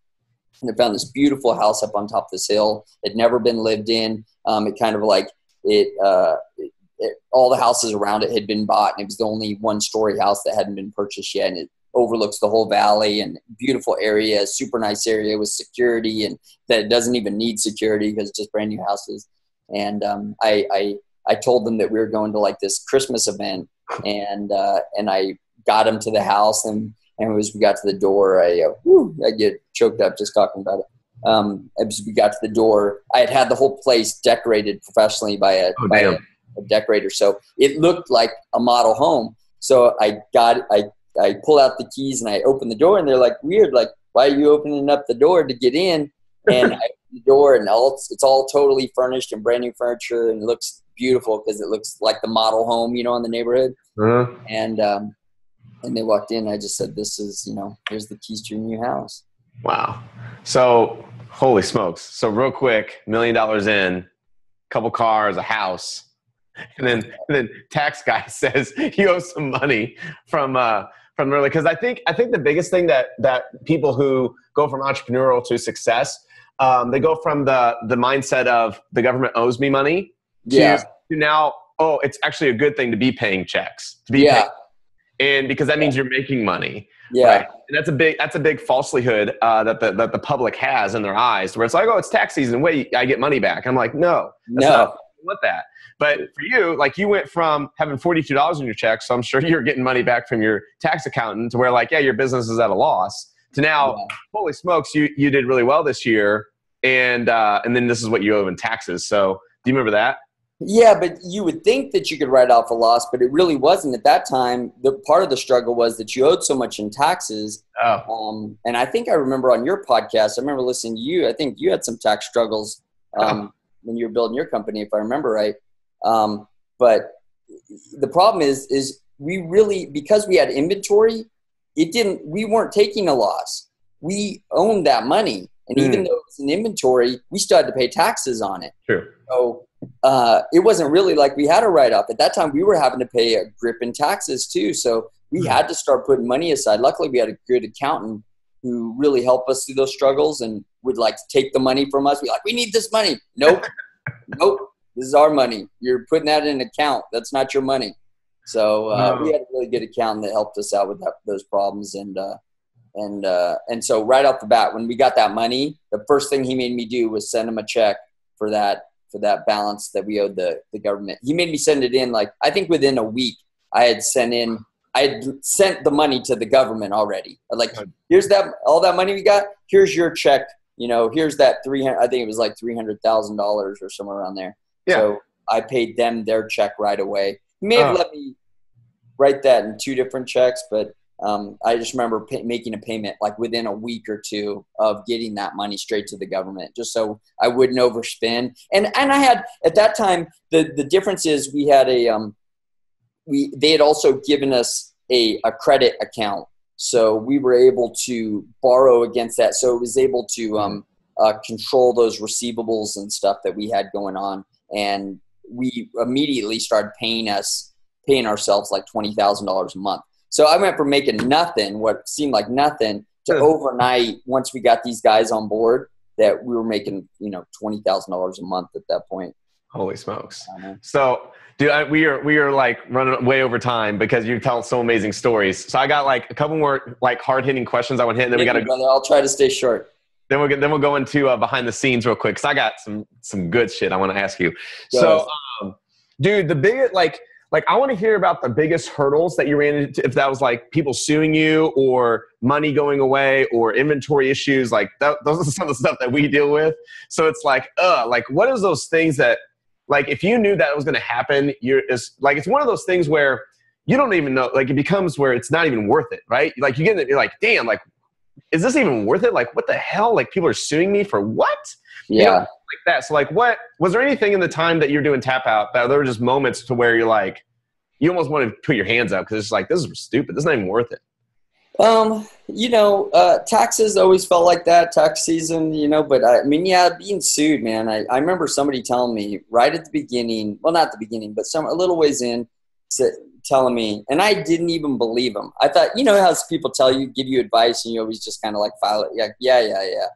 [SPEAKER 2] And I found this beautiful house up on top of this hill. It never been lived in. Um, it kind of like it, uh, it, it, all the houses around it had been bought, and it was the only one story house that hadn't been purchased yet. And it overlooks the whole valley and beautiful area, super nice area with security, and that doesn't even need security because it's just brand new houses. And um, I, I I told them that we were going to like this Christmas event, and uh, and I got him to the house, and and as we got to the door, I uh, whew, I get choked up just talking about it. Um, as we got to the door, I had had the whole place decorated professionally by a, oh, by a, a decorator, so it looked like a model home. So I got I I pull out the keys and I open the door, and they're like weird, like why are you opening up the door to get in? And I open the door, and all it's, it's all totally furnished and brand new furniture, and it looks beautiful because it looks like the model home, you know, in the neighborhood. Uh-huh. And um, and they walked in. I just said, "This is, you know, here's the keys to your new house."
[SPEAKER 1] Wow. So, holy smokes! So, real quick, million dollars in, couple cars, a house, and then and then tax guy says you owe some money from uh, from early. Because I think I think the biggest thing that that people who go from entrepreneurial to success, um, they go from the the mindset of the government owes me money to, yeah. to now oh it's actually a good thing to be paying checks to be
[SPEAKER 2] yeah.
[SPEAKER 1] paying and because that means you're making money.
[SPEAKER 2] Yeah, right?
[SPEAKER 1] and that's a big that's a big falsehood uh, that the that the public has in their eyes, where it's like, oh, it's tax season. Wait, I get money back. I'm like, no, that's
[SPEAKER 2] no,
[SPEAKER 1] what that. But for you, like you went from having forty two dollars in your check, so I'm sure you're getting money back from your tax accountant, to where like, yeah, your business is at a loss. To now, yeah. holy smokes, you you did really well this year, and uh, and then this is what you owe in taxes. So do you remember that?
[SPEAKER 2] Yeah, but you would think that you could write off a loss, but it really wasn't at that time. The part of the struggle was that you owed so much in taxes.
[SPEAKER 1] Oh.
[SPEAKER 2] Um, and I think I remember on your podcast, I remember listening to you. I think you had some tax struggles um, oh. when you were building your company, if I remember right. Um, but the problem is, is we really because we had inventory, it didn't. We weren't taking a loss. We owned that money, and mm. even though it's an inventory, we still had to pay taxes on it.
[SPEAKER 1] True.
[SPEAKER 2] So uh, it wasn't really like we had a write off. At that time, we were having to pay a grip in taxes too. So we mm-hmm. had to start putting money aside. Luckily, we had a good accountant who really helped us through those struggles and would like to take the money from us. We like, we need this money. Nope, nope. This is our money. You're putting that in an account. That's not your money. So uh, we had a really good accountant that helped us out with that, those problems. And uh, and uh, and so right off the bat, when we got that money, the first thing he made me do was send him a check for that for that balance that we owed the, the government. He made me send it in like I think within a week I had sent in I had sent the money to the government already. Like here's that all that money we got. Here's your check. You know, here's that three hundred. I think it was like three hundred thousand dollars or somewhere around there. Yeah. So I paid them their check right away. He may have oh. let me write that in two different checks, but um, I just remember pay, making a payment like within a week or two of getting that money straight to the government, just so I wouldn't overspend. And and I had at that time the the difference is we had a um, we they had also given us a, a credit account So we were able to borrow against that. So it was able to um, uh, control those receivables and stuff that we had going on. And we immediately started paying us, paying ourselves like $20,000 a month. So I went from making nothing, what seemed like nothing, to overnight, once we got these guys on board, that we were making, you know, $20,000 a month at that point.
[SPEAKER 1] Holy smokes. So Dude, I, we are we are like running way over time because you tell so amazing stories. So I got like a couple more like hard hitting questions I want to hit. And then we got to.
[SPEAKER 2] I'll try to stay short.
[SPEAKER 1] Then we'll get, then we'll go into uh, behind the scenes real quick because I got some some good shit I want to ask you. Go so, um, dude, the biggest like like I want to hear about the biggest hurdles that you ran into. If that was like people suing you or money going away or inventory issues, like that, those are some of the stuff that we deal with. So it's like, uh, like what is those things that like if you knew that was going to happen you're it's like it's one of those things where you don't even know like it becomes where it's not even worth it right? Like you get it you're like damn like is this even worth it? Like what the hell? Like people are suing me for what?
[SPEAKER 2] Yeah you know, like
[SPEAKER 1] that so like what was there anything in the time that you're doing tap out that there were just moments to where you're like you almost want to put your hands up because it's like this is stupid this is not even worth it
[SPEAKER 2] um, you know, uh, taxes always felt like that tax season, you know, but I, I mean, yeah, being sued, man. I, I remember somebody telling me right at the beginning, well, not the beginning, but some a little ways in, telling me, and I didn't even believe them. I thought, you know, how people tell you, give you advice, and you always just kind of like file it. Yeah, yeah, yeah, yeah.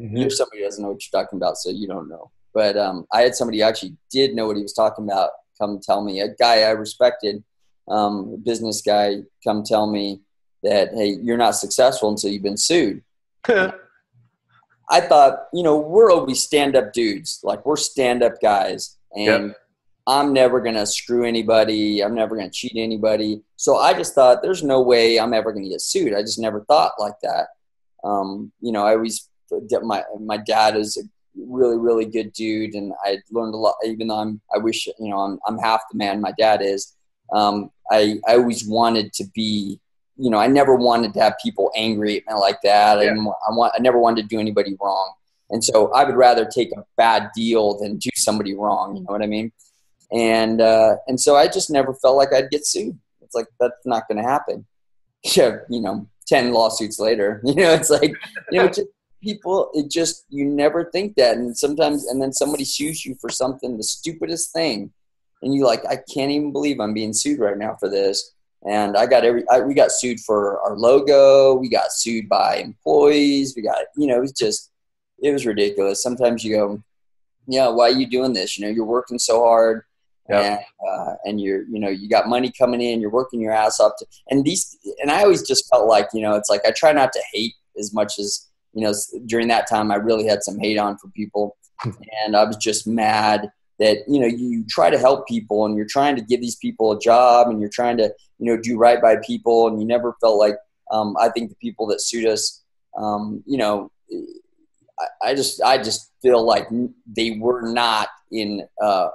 [SPEAKER 2] Mm-hmm. You're somebody doesn't know what you're talking about, so you don't know. But um, I had somebody actually did know what he was talking about come tell me. A guy I respected, um, a business guy, come tell me that hey, you're not successful until you've been sued. I thought, you know, we're always stand up dudes. Like we're stand up guys. And yep. I'm never going to screw anybody. I'm never going to cheat anybody. So I just thought there's no way I'm ever going to get sued. I just never thought like that. Um, you know, I always, my, my dad is a really, really good dude. And I learned a lot, even though I'm, I wish, you know, I'm, I'm half the man my dad is. Um, I, I always wanted to be you know, I never wanted to have people angry at me like that. Yeah. I, I want, I never wanted to do anybody wrong. And so I would rather take a bad deal than do somebody wrong. You know what I mean? And, uh, and so I just never felt like I'd get sued. It's like, that's not going to happen. Yeah, you know, 10 lawsuits later, you know, it's like, you know, just, people, it just, you never think that. And sometimes, and then somebody sues you for something, the stupidest thing. And you like, I can't even believe I'm being sued right now for this and I got every I, we got sued for our logo. We got sued by employees. We got you know it was just it was ridiculous. Sometimes you go, yeah, why are you doing this? You know, you're working so hard. Yep. And, uh, and you're, you know, you got money coming in, you're working your ass off to, and these, and I always just felt like, you know, it's like, I try not to hate as much as, you know, during that time, I really had some hate on for people and I was just mad that you know you try to help people and you're trying to give these people a job and you're trying to you know do right by people and you never felt like um, I think the people that sued us um, you know I, I, just I just feel like they were not in uh,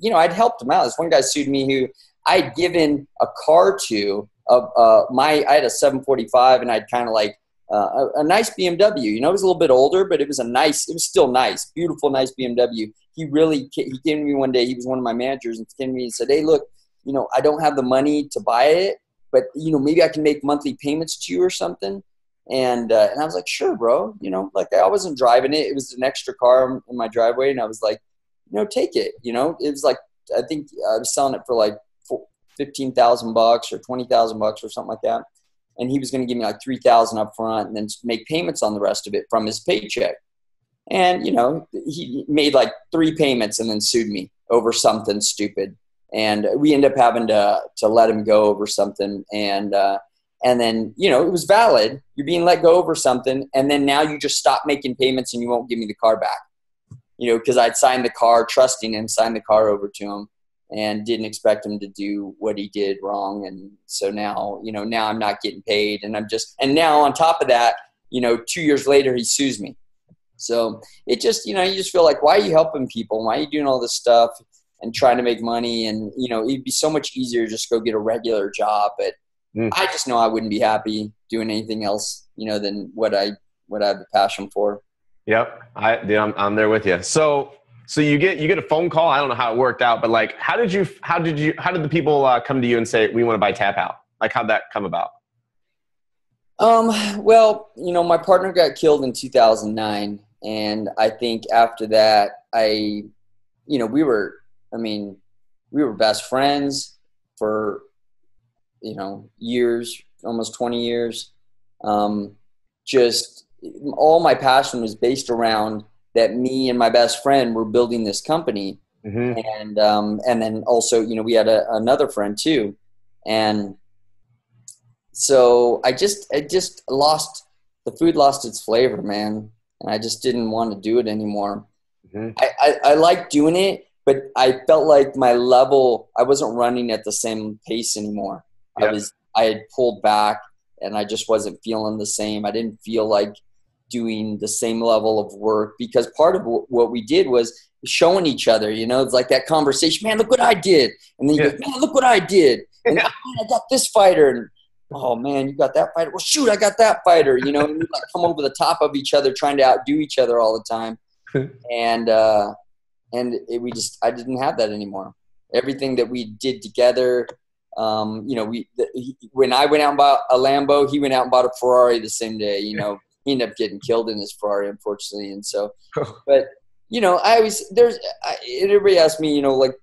[SPEAKER 2] you know I'd helped them out. This one guy sued me who I'd given a car to of uh, my I had a 745 and I'd kind of like uh, a, a, nice BMW. You know, it was a little bit older, but it was a nice. It was still nice, beautiful, nice BMW. He really he came to me one day. He was one of my managers, and came to me and said, "Hey, look, you know, I don't have the money to buy it, but you know, maybe I can make monthly payments to you or something." And uh, and I was like, "Sure, bro." You know, like I wasn't driving it. It was an extra car in my driveway, and I was like, "You know, take it." You know, it was like I think I was selling it for like fifteen thousand bucks or twenty thousand bucks or something like that and he was going to give me like 3000 up front and then make payments on the rest of it from his paycheck. And you know he made like three payments and then sued me over something stupid. And we ended up having to to let him go over something. And uh, and then you know it was valid. You're being let go over something and then now you just stop making payments and you won't give me the car back. You know because i'd signed the car trusting him signed the car over to him and didn't expect him to do what he did wrong. And so now you know now i'm not getting paid. And i'm just and now on top of that you know two years later he sues me. So it just you know you just feel like why are you helping people? Why are you doing all this stuff and trying to make money? And you know it'd be so much easier to just go get a regular job. But mm. i just know i wouldn't be happy doing anything else you know than what i what i have the passion for.
[SPEAKER 1] Yep. I dude, I'm, I'm there with you so so you get you get a phone call. I don't know how it worked out, but like, how did you how did you how did the people uh, come to you and say we want to buy Tap Out? Like, how'd that come about?
[SPEAKER 2] Um, well, you know, my partner got killed in 2009. And I think after that, I, you know, we were, I mean, we were best friends for, you know, years, almost 20 years. Um, just all my passion was based around that me and my best friend were building this company. Mm-hmm. And, um, and then also, you know, we had a, another friend too. And, so I just I just lost the food lost its flavor, man, and I just didn't want to do it anymore. Mm-hmm. I, I, I like doing it, but I felt like my level I wasn't running at the same pace anymore. Yep. I was I had pulled back and I just wasn't feeling the same. I didn't feel like doing the same level of work because part of what we did was showing each other, you know, it's like that conversation, man, look what I did. And then you yeah. go, man, look what I did. And yeah. I got this fighter. And oh man, you got that fighter. Well, shoot, I got that fighter. You know, and we like come over the top of each other, trying to outdo each other all the time. and uh, and it, we just, I didn't have that anymore. Everything that we did together, um, you know, we the, he, when I went out and bought a Lambo, he went out and bought a Ferrari the same day. You know, he ended up getting killed in his Ferrari, unfortunately. And so, but you know, I always there's I, everybody asked me, you know, like,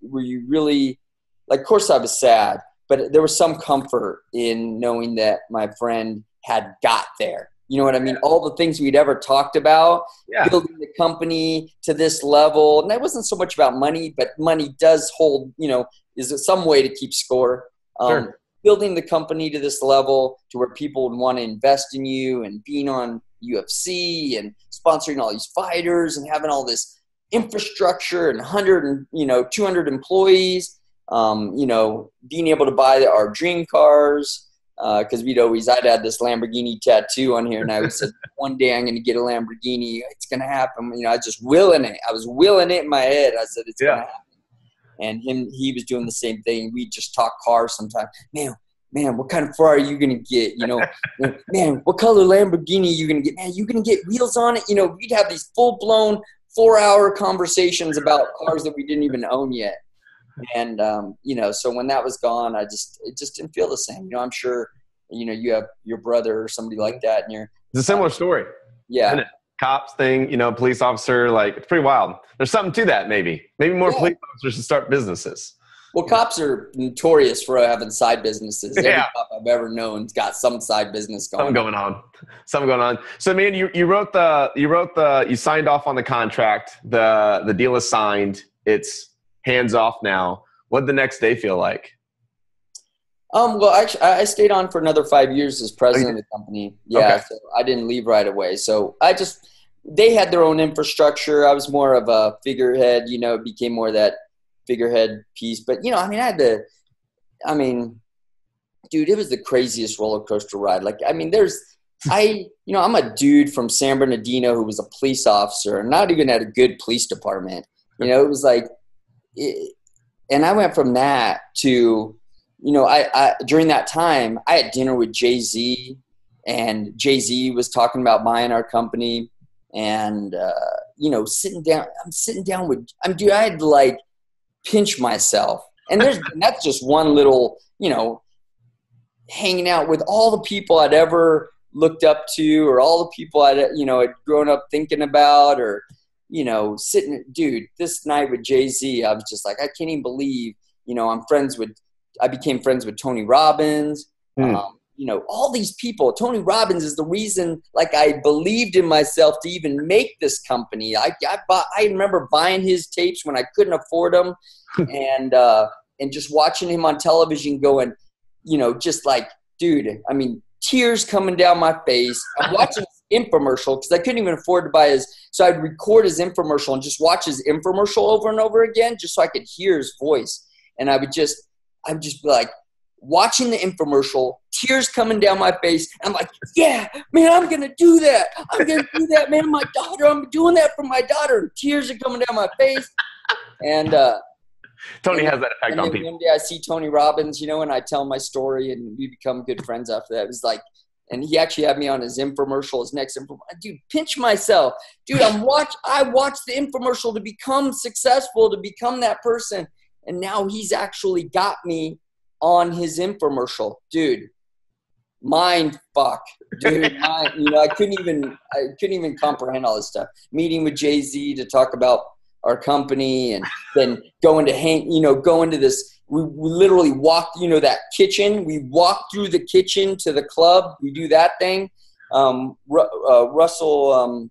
[SPEAKER 2] were you really like? Of course, I was sad but there was some comfort in knowing that my friend had got there. You know what I mean? All the things we'd ever talked about, yeah. building the company to this level. And that wasn't so much about money, but money does hold, you know, is some way to keep score. Um, sure. Building the company to this level to where people would want to invest in you and being on UFC and sponsoring all these fighters and having all this infrastructure and 100 and, you know, 200 employees um, you know, being able to buy our dream cars because uh, we'd always I'd had this Lamborghini tattoo on here, and I said one day I'm going to get a Lamborghini. It's going to happen. You know, I was just willing it. I was willing it in my head. I said it's yeah. going to happen. And him, he was doing the same thing. We just talk cars sometimes. Man, man, what kind of Ferrari are you gonna get? You know, man, what color Lamborghini are you gonna get? Man, you gonna get wheels on it? You know, we'd have these full blown four hour conversations about cars that we didn't even own yet and um, you know, so when that was gone, I just it just didn't feel the same. You know, I'm sure you know you have your brother or somebody like that, and you're.
[SPEAKER 1] It's a similar
[SPEAKER 2] um,
[SPEAKER 1] story.
[SPEAKER 2] Yeah.
[SPEAKER 1] Cops thing, you know, police officer, like it's pretty wild. There's something to that, maybe. Maybe more yeah. police officers should start businesses.
[SPEAKER 2] Well, cops are notorious for having side businesses. Every yeah. cop I've ever known's got some side business going.
[SPEAKER 1] Something going on. Something going on. So, man, you, you wrote the you wrote the you signed off on the contract. The the deal is signed. It's hands off now. What the next day feel like?
[SPEAKER 2] Um, well, actually, I stayed on for another five years as president of the company. Yeah, okay. so I didn't leave right away. So I just they had their own infrastructure. I was more of a figurehead. You know, it became more that figurehead piece. But you know, I mean, I had to. I mean, dude, it was the craziest roller coaster ride. Like, I mean, there's. I, you know, I'm a dude from San Bernardino who was a police officer, not even at a good police department. You know, it was like it, and I went from that to, you know, I, I during that time I had dinner with Jay Z, and Jay Z was talking about buying our company, and uh, you know, sitting down. I'm sitting down with. I'm dude. I had to like pinch myself, and there's and that's just one little, you know, hanging out with all the people I'd ever looked up to, or all the people I'd you know had grown up thinking about, or you know, sitting, dude, this night with Jay Z, I was just like, I can't even believe, you know, I'm friends with, I became friends with Tony Robbins. Mm. Um, you know, all these people. Tony Robbins is the reason, like, I believed in myself to even make this company. I, I, bought, I remember buying his tapes when I couldn't afford them, and uh, and just watching him on television, going, you know, just like, dude. I mean, tears coming down my face. I'm watching infomercial because I couldn't even afford to buy his. So I'd record his infomercial and just watch his infomercial over and over again, just so I could hear his voice. And I would just, I would just be like watching the infomercial, tears coming down my face. I'm like, yeah, man, I'm gonna do that. I'm gonna do that, man. My daughter, I'm doing that for my daughter. Tears are coming down my face, and. uh
[SPEAKER 1] Tony has that effect on people.
[SPEAKER 2] One day I see Tony Robbins, you know, and I tell my story, and we become good friends after that. It was like and he actually had me on his infomercial, his next infomercial. Dude, pinch myself, dude. I'm watch. I watched the infomercial to become successful, to become that person, and now he's actually got me on his infomercial, dude. mind fuck, dude. mind, you know, I couldn't even I couldn't even comprehend all this stuff. Meeting with Jay Z to talk about our company, and then going to hang, you know, going to this. We, we literally walked, you know, that kitchen. We walked through the kitchen to the club. We do that thing. Um, uh, Russell, um,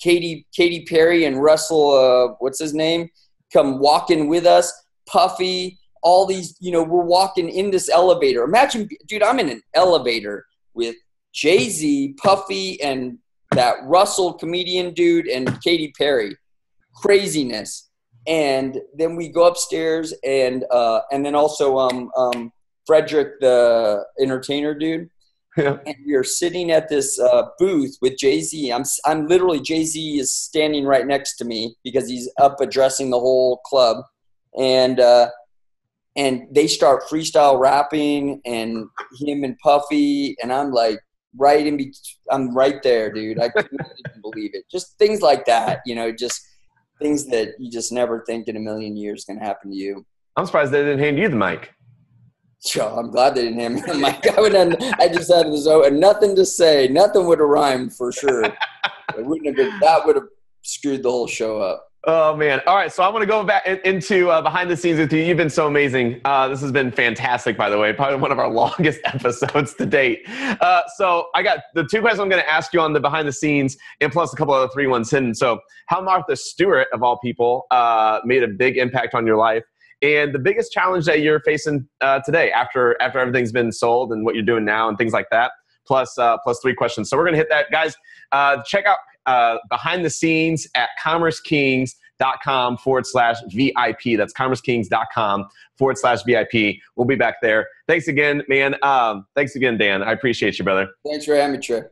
[SPEAKER 2] Katy, Katy Perry, and Russell, uh, what's his name, come walking with us. Puffy, all these, you know, we're walking in this elevator. Imagine, dude, I'm in an elevator with Jay Z, Puffy, and that Russell comedian dude, and Katy Perry. Craziness. And then we go upstairs, and uh, and then also um, um, Frederick, the entertainer dude. Yeah. And we are sitting at this uh, booth with Jay Z. I'm, I'm literally, Jay Z is standing right next to me because he's up addressing the whole club. And, uh, and they start freestyle rapping and him and Puffy. And I'm like, right in, be- I'm right there, dude. I couldn't even believe it. Just things like that, you know, just things that you just never think in a million years can happen to you.
[SPEAKER 1] I'm surprised they didn't hand you the mic.
[SPEAKER 2] Yo, I'm glad they didn't hand me. I would have, I just had this and nothing to say. Nothing would have rhymed for sure. it wouldn't have been. That would have screwed the whole show up.
[SPEAKER 1] Oh man! All right, so I want to go back into uh, behind the scenes with you. You've been so amazing. Uh, this has been fantastic, by the way. Probably one of our longest episodes to date. Uh, so I got the two questions I'm going to ask you on the behind the scenes, and plus a couple other three ones hidden. So, how Martha Stewart, of all people, uh, made a big impact on your life, and the biggest challenge that you're facing uh, today after after everything's been sold and what you're doing now and things like that plus uh, plus three questions. So we're gonna hit that. Guys uh, check out uh, behind the scenes at kommerce kommercekings.com forward slash vip that's kommercekings.com forward slash vip we'll be back there. Thanks again man. Um, thanks again dan. I appreciate you brother.
[SPEAKER 2] Thanks for having me Trey.